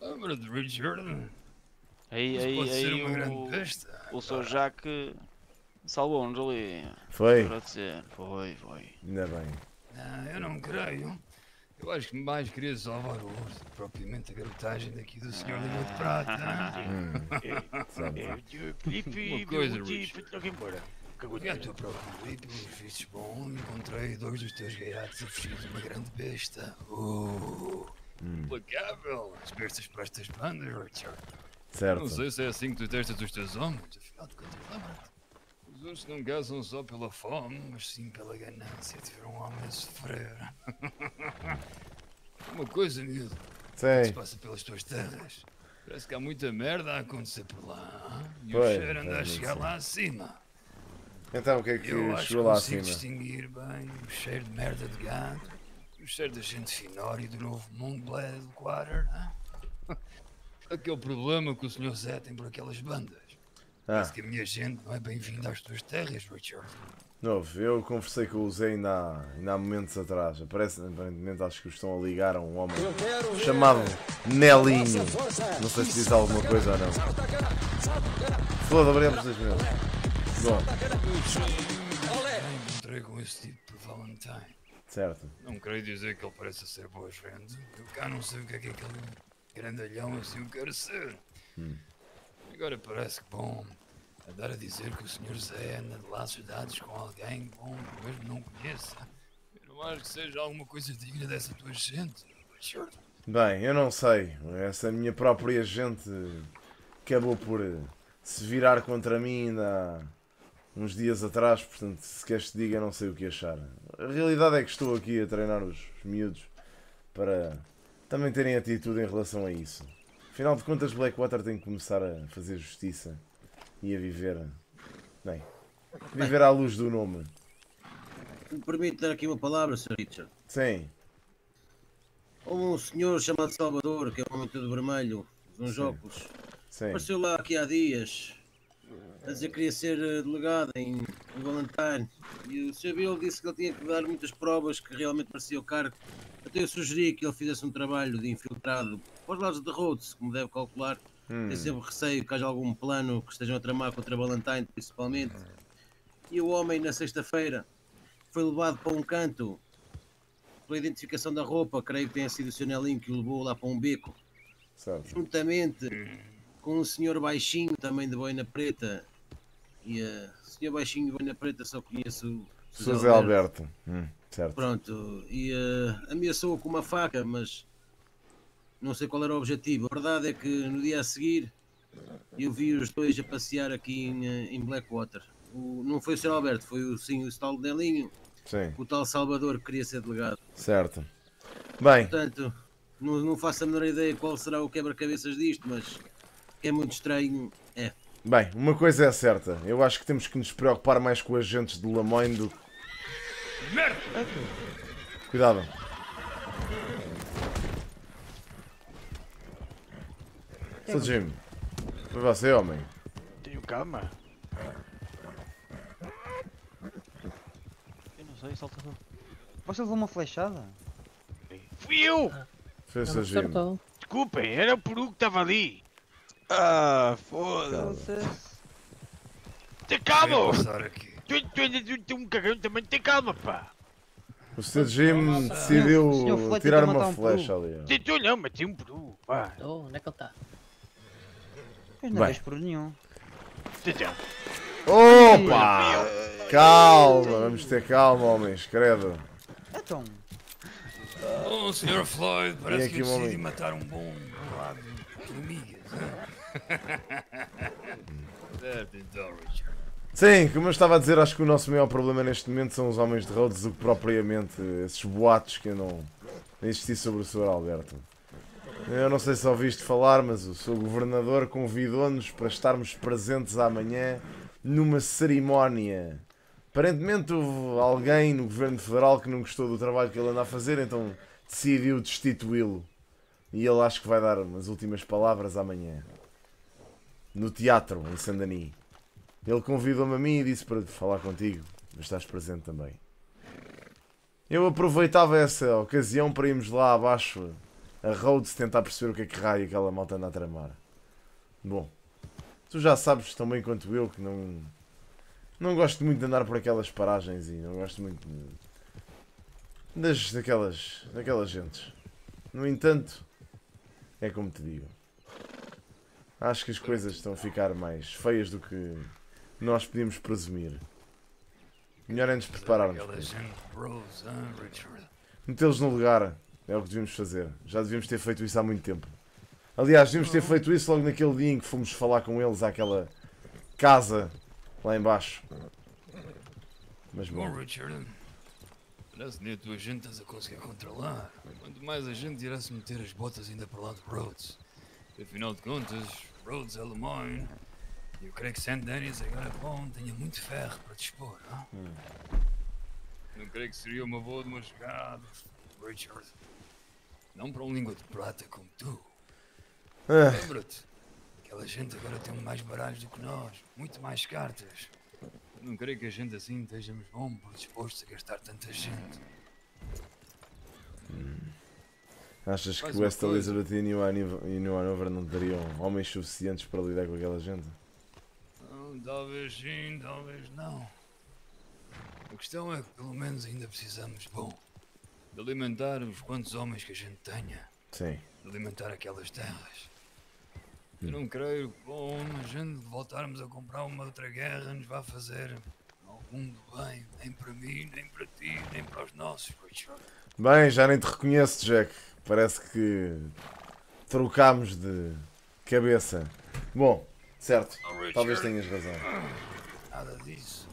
Lembra de Richard?
Aí, aí,
pode ser
aí
uma grande
o,
besta.
o Sr. Jack salvou-nos ali.
Foi?
Foi, foi.
Ainda bem.
Não, eu não creio. Eu acho que mais queria salvar o urso, propriamente a garotagem daqui do Senhor da de Prata.
Hum, [laughs] sabe.
Uma coisa, Richard. Fui à tua procura e vistos bom encontrei dois dos teus gaiatos a fugir de uma grande besta. Uh,
Hum.
implacável. As bestas para estas bandas, Richard.
Certo.
Não sei se é assim que tu testas os teus homens, afinal de contas, lembra-te. Os ursos não caçam só pela fome, mas sim pela ganância de ver um homem a sofrer. [laughs] Uma coisa, miúdo.
Sim.
que se passa pelas tuas terras? Parece que há muita merda a acontecer por lá. E
Pois,
o cheiro anda a
faz muito
chegar
sim.
lá acima.
Então o que é que
Eu acho
chegou
que
lá
consigo
acima?
distinguir bem o cheiro de merda de gado, o cheiro da gente finória e do novo mundo Bled Quarter. hã? [laughs] Aquele problema que o Sr. Zé tem por aquelas bandas.
Ah,
Parece que a minha gente não é bem-vinda às tuas terras, Richard.
novo, eu conversei com o Zé ainda há, ainda há momentos atrás. Aparece, aparentemente acho que o estão a ligar a um homem chamado Nelinho. Não sei se diz alguma coisa ou não. Foda, por 6 minutos.
Encontrei com esse tipo por Valentine.
certo.
Não creio dizer que ele pareça ser boa gente. Eu cá não sei o que é que aquele grandalhão assim o quer ser.
Hum.
Agora parece que bom andar a dizer que o Sr. Zé anda de laços dados com alguém bom que mesmo não conheça. Eu não acho que seja alguma coisa digna dessa tua gente. Richard.
Bem, eu não sei. Essa minha própria gente acabou por eh, se virar contra mim ainda há uns dias atrás, portanto, se queres te diga, não sei o que achar. A realidade é que estou aqui a treinar os, os miúdos para também terem atitude em relação a isso. Afinal de contas, Blackwater tem que começar a fazer justiça e a viver. Bem, viver à luz do nome.
Me permite dar aqui uma palavra, Sr. Richard.
Sim,
Houve um senhor chamado Salvador, que é um homem todo vermelho, de uns
Sim.
óculos.
sim.
Apareceu lá aqui há dias, a dizer que queria ser eh, delegado em, em Valentine. E o Sr. Bill disse que ele tinha que dar muitas provas que realmente parecia o cargo. Até eu sugeri que ele fizesse um trabalho de infiltrado para os lados de Rhodes, como deve calcular.
Hum.
Tem sempre receio que haja algum plano que estejam a tramar contra Valentine, principalmente. E o homem, na sexta-feira, foi levado para um canto pela identificação da roupa. Creio que tenha sido o Sr. Nelinho que o levou lá para um beco.
Certo.
Juntamente com um senhor baixinho, também de boina preta. E uh, senhor baixinho boina preta só conheço o
Sou Zé Alberto. Hum, certo.
Pronto, e uh, ameaçou com uma faca, mas não sei qual era o objetivo. A verdade é que no dia a seguir eu vi os dois a passear aqui em, eh, em Blackwater. O, não foi o Sr. Alberto, foi o, sim, o tal Nelinho,
Sim.
o tal Salvador que queria ser delegado.
Certo. Bem,
Portanto, não, não faço a menor ideia qual será o quebra-cabeças disto, mas que é muito estranho. É.
Bem, uma coisa é certa. Eu acho que temos que nos preocupar mais com agentes de Lamoine do que. Cuidado. Sou Jim. Foi você, homem.
Tenho calma.
Eu não sei, salta
Você levou uma flechada?
Fui eu!
Foi o seu Jim.
Desculpem, era o peru que estava ali. Ah, foda-se. Tem calma! Tu, tu ainda tu- tu um cagão também, tem calma, pá.
O seu Jim
Senhor
decidiu
Fleta
tirar uma
um
flecha
peru.
ali.
Tentou não, mas tem um peru, pá.
Oh, onde é que ele está?
Eu não vejo por nenhum.
Então.
Opa! Calma, vamos ter calma, homens, credo.
Então.
Bom, Sr. Floyd, parece que eu
um
decidi matar um bom lado de
Sim, como eu estava a dizer, acho que o nosso maior problema neste momento são os homens de Rhodes do que propriamente esses boatos que andam a existir sobre o Sr. Alberto. Eu não sei se ouviste falar, mas o Sr. Governador convidou-nos para estarmos presentes amanhã numa cerimónia. Aparentemente houve alguém no Governo Federal que não gostou do trabalho que ele anda a fazer, então decidiu destituí-lo. E ele acho que vai dar umas últimas palavras amanhã. No teatro, em Sandani. Ele convidou-me a mim e disse para falar contigo, mas estás presente também. Eu aproveitava essa ocasião para irmos lá abaixo a Rhodes tentar perceber o que é que raio aquela malta anda a tramar. Bom, tu já sabes tão bem quanto eu que não. Não gosto muito de andar por aquelas paragens e não gosto muito de- das, daquelas, daquelas gentes. No entanto, é como te digo. Acho que as coisas estão a ficar mais feias do que nós podíamos presumir. Melhor nos prepararmos. Metê-los no lugar é o que devíamos fazer. Já devíamos ter feito isso há muito tempo. Aliás, devíamos ter feito isso logo naquele dia em que fomos falar com eles àquela casa lá embaixo. Mas bom.
Bom, Richard, parece que nem a tua gente estás a conseguir controlar. Quanto mais a gente irá-se meter as botas ainda para lá de Rhodes. Afinal de contas, Rhodes é Lemoyne. E eu creio que St. Denis agora é bom, tenha muito ferro para dispor, não? Não creio que seria uma boa de uma jogada, Richard. Não para um língua de prata como tu.
Ah.
Lembra-te, aquela gente agora tem mais baralhos do que nós, muito mais cartas. Não creio que a gente assim estejamos bom por dispostos a gastar tanta gente.
Achas que
Faz
o
uma
West
coisa.
Elizabeth e New Hanover, e New Hanover não teriam homens suficientes para lidar com aquela gente?
Não, talvez sim, talvez não. A questão é que pelo menos ainda precisamos, bom, de alimentar os quantos homens que a gente tenha.
Sim.
De alimentar aquelas terras. Eu não creio que, bom, a gente voltarmos a comprar uma outra guerra nos vá fazer algum do bem, nem para mim, nem para ti, nem para os nossos, Richard.
Bem, já nem te reconheço, Jack. Parece que trocámos de cabeça. Bom, certo.
Oh.
Talvez tenhas razão.
Nada disso.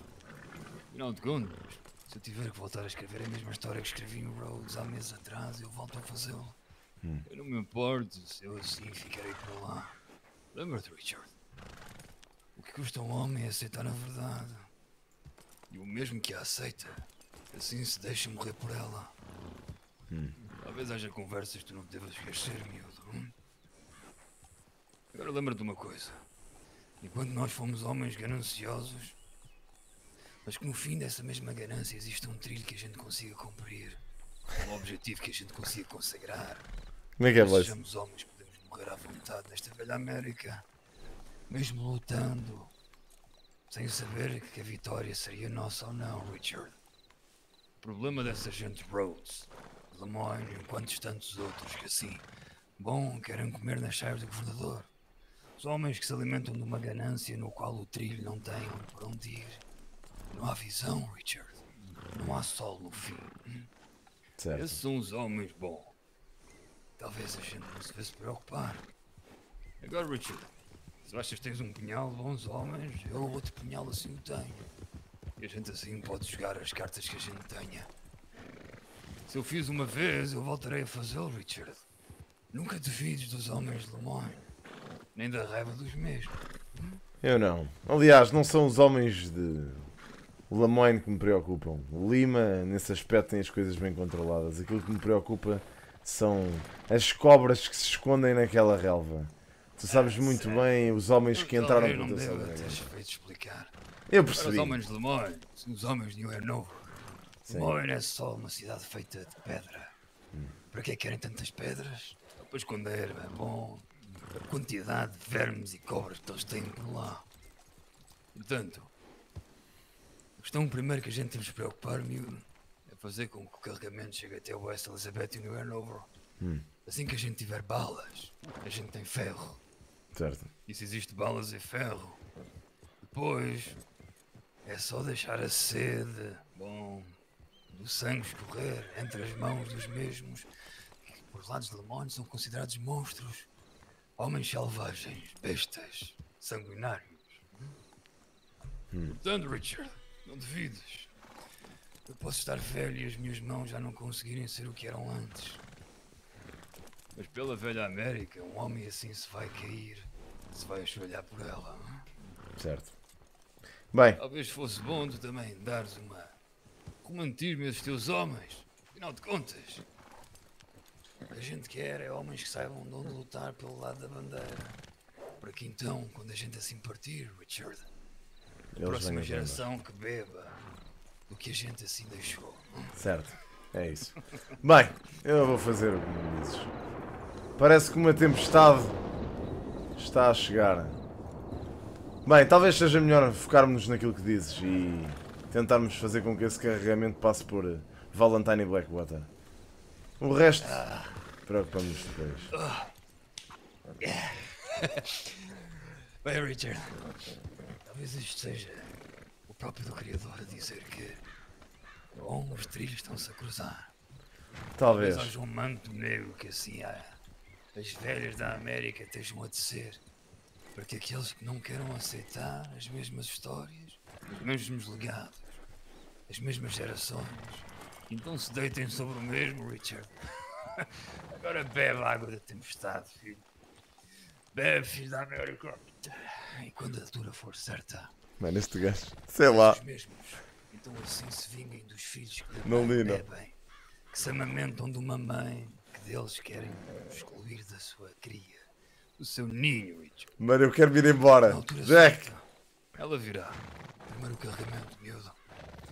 Afinal de contas, se eu tiver que voltar a escrever a mesma história que escrevi em Rhodes há meses atrás, eu volto a fazê-lo.
Hum.
Eu não me importo se eu assim ficarei por lá. Lembra-te, Richard? O que custa um homem é aceitar a verdade. E o mesmo que a aceita, assim se deixa morrer por ela.
Hum.
Talvez haja conversas que tu não devas esquecer, miúdo. hum? Agora lembra-te de uma coisa. Enquanto nós fomos homens gananciosos, mas que no fim dessa mesma ganância existe um trilho que a gente consiga cumprir. Um objetivo que a gente consiga consagrar.
Como é que é,
Nós? Sejamos homens, morrer à vontade nesta velha América. Mesmo lutando, sem saber que a vitória seria nossa ou não, Richard. O problema dessa gente Rhodes, Lemoyne e quantos tantos outros que assim, bom, querem comer nas chaias do governador. Os homens que se alimentam de uma ganância no qual o trilho não tem por onde ir. Não há visão, Richard. Não há sol no fim.
Certo.
Esses são os homens bons. Talvez a gente não se devesse preocupar. Agora, Richard, se achas que tens um punhal de bons homens, eu outro punhal assim o tenho. E a gente assim pode jogar as cartas que a gente tenha. Se eu fiz uma vez, eu voltarei a fazê-lo, Richard. Nunca duvides dos homens de Lemoyne, nem da raiva dos mesmos.
Eu não. Aliás, não são os homens de Lamoine que me preocupam. O Lima, nesse aspecto, tem as coisas bem controladas. Aquilo que me preocupa são as cobras que se escondem naquela relva. Tu sabes muito bem os homens que entraram
Eu
por
não
proteção
devo
da
ter
garganta.
feito explicar.
Eu
Para
percebi.
os homens de Lemoyne, os homens de New Hanover.
Sim.
Lemoyne é só uma cidade feita de pedra.
Hum.
Para que é que querem tantas pedras? Para esconder, é bom. A quantidade de vermes e cobras que eles têm por lá. Portanto, a questão primeiro que a gente temos de preocupar, miúdo, é fazer com que o carregamento chegue até o West Elizabeth e New Hanover.
Hum.
Assim que a gente tiver balas, a gente tem ferro.
Certo.
E se existe balas e ferro, depois é só deixar a sede, bom, do sangue escorrer entre as mãos dos mesmos que, por lados de Lemon, são considerados monstros. Homens selvagens, bestas, sanguinários.
Hum.
Portanto, Richard, não duvides. Eu posso estar velho e as minhas mãos já não conseguirem ser o que eram antes. Mas pela velha América, um homem assim se vai cair, se vai ajoelhar por ela.
Certo. Bem,
Talvez fosse bom tu também dares uma romantismo a esses teus homens. Afinal de contas, o que a gente quer é homens que saibam de onde lutar pelo lado da bandeira. Para que então, quando a gente assim partir, Richard, a
Eles
próxima geração que beba do que a gente assim deixou.
certo. É isso. Bem, eu vou fazer o que me dizes. Parece que uma tempestade está a chegar. Bem, talvez seja melhor focarmos naquilo que dizes e tentarmos fazer com que esse carregamento passe por Valentine e Blackwater. O resto, preocupamos depois. [laughs]
Bem, Richard, talvez isto seja o próprio do Criador a dizer que bom, os trilhos estão-se a cruzar.
Talvez.
haja um manto negro que assim há. As velhas da América estejam a descer. Para que aqueles que não queiram aceitar as mesmas histórias, os mesmos legados, as mesmas gerações, então se deitem sobre o mesmo, Richard. [laughs] Agora bebe a água da tempestade, filho. Bebe, filho da América. E quando a altura for certa,
Mano, este gajo. Sei lá.
então assim se vinguem dos filhos que
Não li, não.
bebem, que se amamentam de uma mãe que deles querem excluir da sua cria, do seu ninho.
Mano, eu quero vir embora. Jack!
certa, Ela virá. Primeiro o carregamento, miúdo.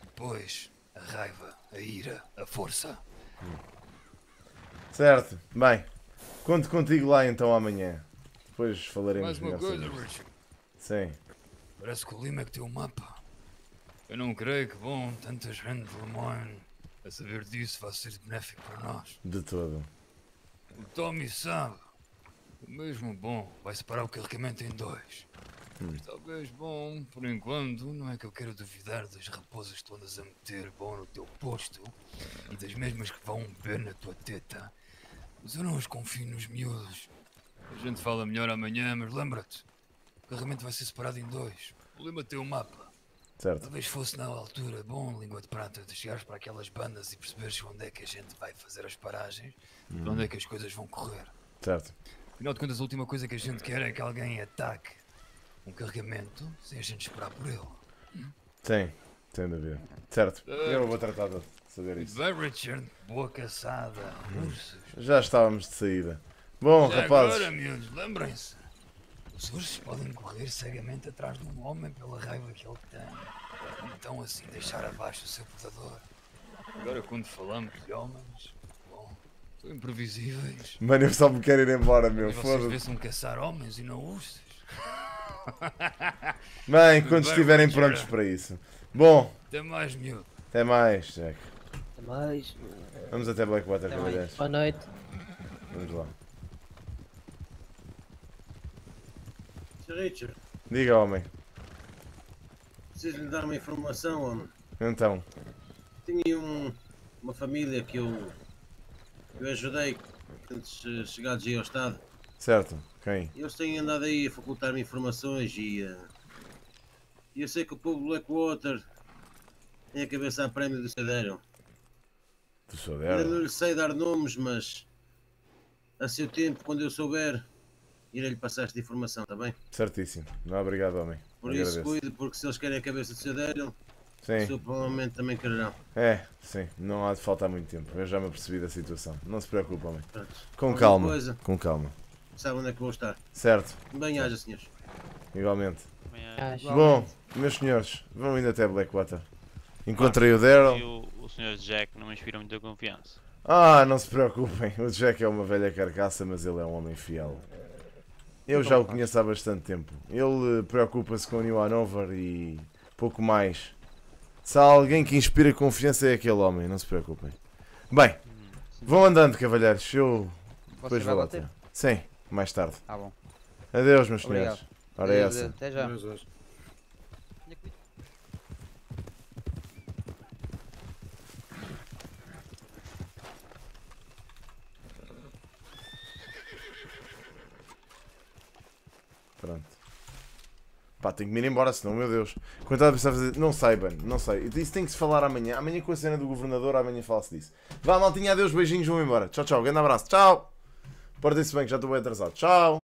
Depois a raiva, a ira, a força.
Certo, bem. Conto contigo lá então amanhã. Depois falaremos
Mais uma
melhor sobre
coisa. Richard.
Sim.
Parece que o Lima é que tem o mapa. Eu não creio que, bom, tanta gente de a saber disso vai ser benéfico para nós.
De todo.
O Tommy sabe. O mesmo bom vai separar o carregamento em dois.
Hum.
Mas talvez, bom, por enquanto, não é que eu quero duvidar das raposas que tu andas a meter bom no teu posto e das mesmas que vão beber na tua teta. Mas eu não os confio nos miúdos. A gente fala melhor amanhã, mas lembra-te, carregamento vai ser separado em dois. O Lima tem o mapa.
Certo.
Talvez fosse na altura bom, língua de prata, de chegares para aquelas bandas e perceberes onde é que a gente vai fazer as paragens,
Hum.
de onde é que as coisas vão correr.
Certo.
Afinal de contas, a última coisa que a gente quer é que alguém ataque um carregamento sem a gente esperar por ele.
Sim, sem dúvida. Certo.
Eh,
Eu vou tratar de saber isso.
Bem, Richard, boa caçada. Ursos.
Já estávamos de saída. Bom,
Já
rapazes.
Agora, miúdos, lembrem-se. Os ursos podem correr cegamente atrás de um homem pela raiva que ele tem. Então, assim, deixar abaixo o seu predador. Agora, quando falamos de homens, bom, são imprevisíveis.
Mano, eu só me quero ir embora, meu.
E vocês
Foda-se.
vê-se caçar homens e não ursos. [laughs]
Bem, quando
bem,
estiverem prontos para isso. Bom,
Até mais, miúdo.
até mais, Jack.
Até mais.
Vamos até Blackwater,
Até
cavalheiros.
mais. Boa noite.
Vamos lá.
Richard,
Diga, homem.
preciso lhe dar uma informação, homem.
Então,
Tinha um, uma família que eu, que eu ajudei antes de chegados aí ao Estado.
certo. Quem?
Eles têm andado aí a facultar-me informações e eh, eu sei que o povo Blackwater tem a cabeça a prémio do Cedeiro.
Do
Ainda
dela.
não lhe sei dar nomes, mas a seu tempo, quando eu souber, irei-lhe passar esta informação, está bem?
Certíssimo. Não, obrigado, homem.
Por isso,
Agradeço.
cuide, porque se eles querem a cabeça do Cedeiro,
Sim.
seu provavelmente também quererão.
É, sim. Não há de faltar muito tempo. Eu já me apercebi da situação. Não se preocupe, homem.
Pronto.
Com
Alguma
calma.
coisa?
Com calma.
sabe onde é que vou estar.
Certo.
Bem haja, senhores.
Igualmente.
Igualmente.
Bom, meus senhores, vão indo até Blackwater. Encontrei o Daryl.
E o, o Sr. Jack não me inspira muita confiança.
Ah, não se preocupem. O Jack é uma velha carcaça, mas ele é um homem fiel. Eu já o conheço há bastante tempo. Ele eh, preocupa-se com o New Hanover e pouco mais. Se há alguém que inspira confiança é aquele homem, não se preocupem. Bem, vão andando, cavalheiros. Eu depois vou lá. Sim, mais tarde.
Tá bom.
Adeus, meus
Obrigado.
senhores. Ora é essa.
Até já.
Adeus, adeus.
Pronto. Pá, tenho que me ir embora, senão, meu Deus. Estava a pensar fazer. Não sei, Ben, não sei. Isso tem que se falar amanhã. Amanhã com a cena do governador, amanhã fala-se disso. Vá, maltinha, adeus, beijinhos, vão embora. Tchau, tchau. Grande abraço. Tchau. Portem-se bem, que já estou bem atrasado. Tchau.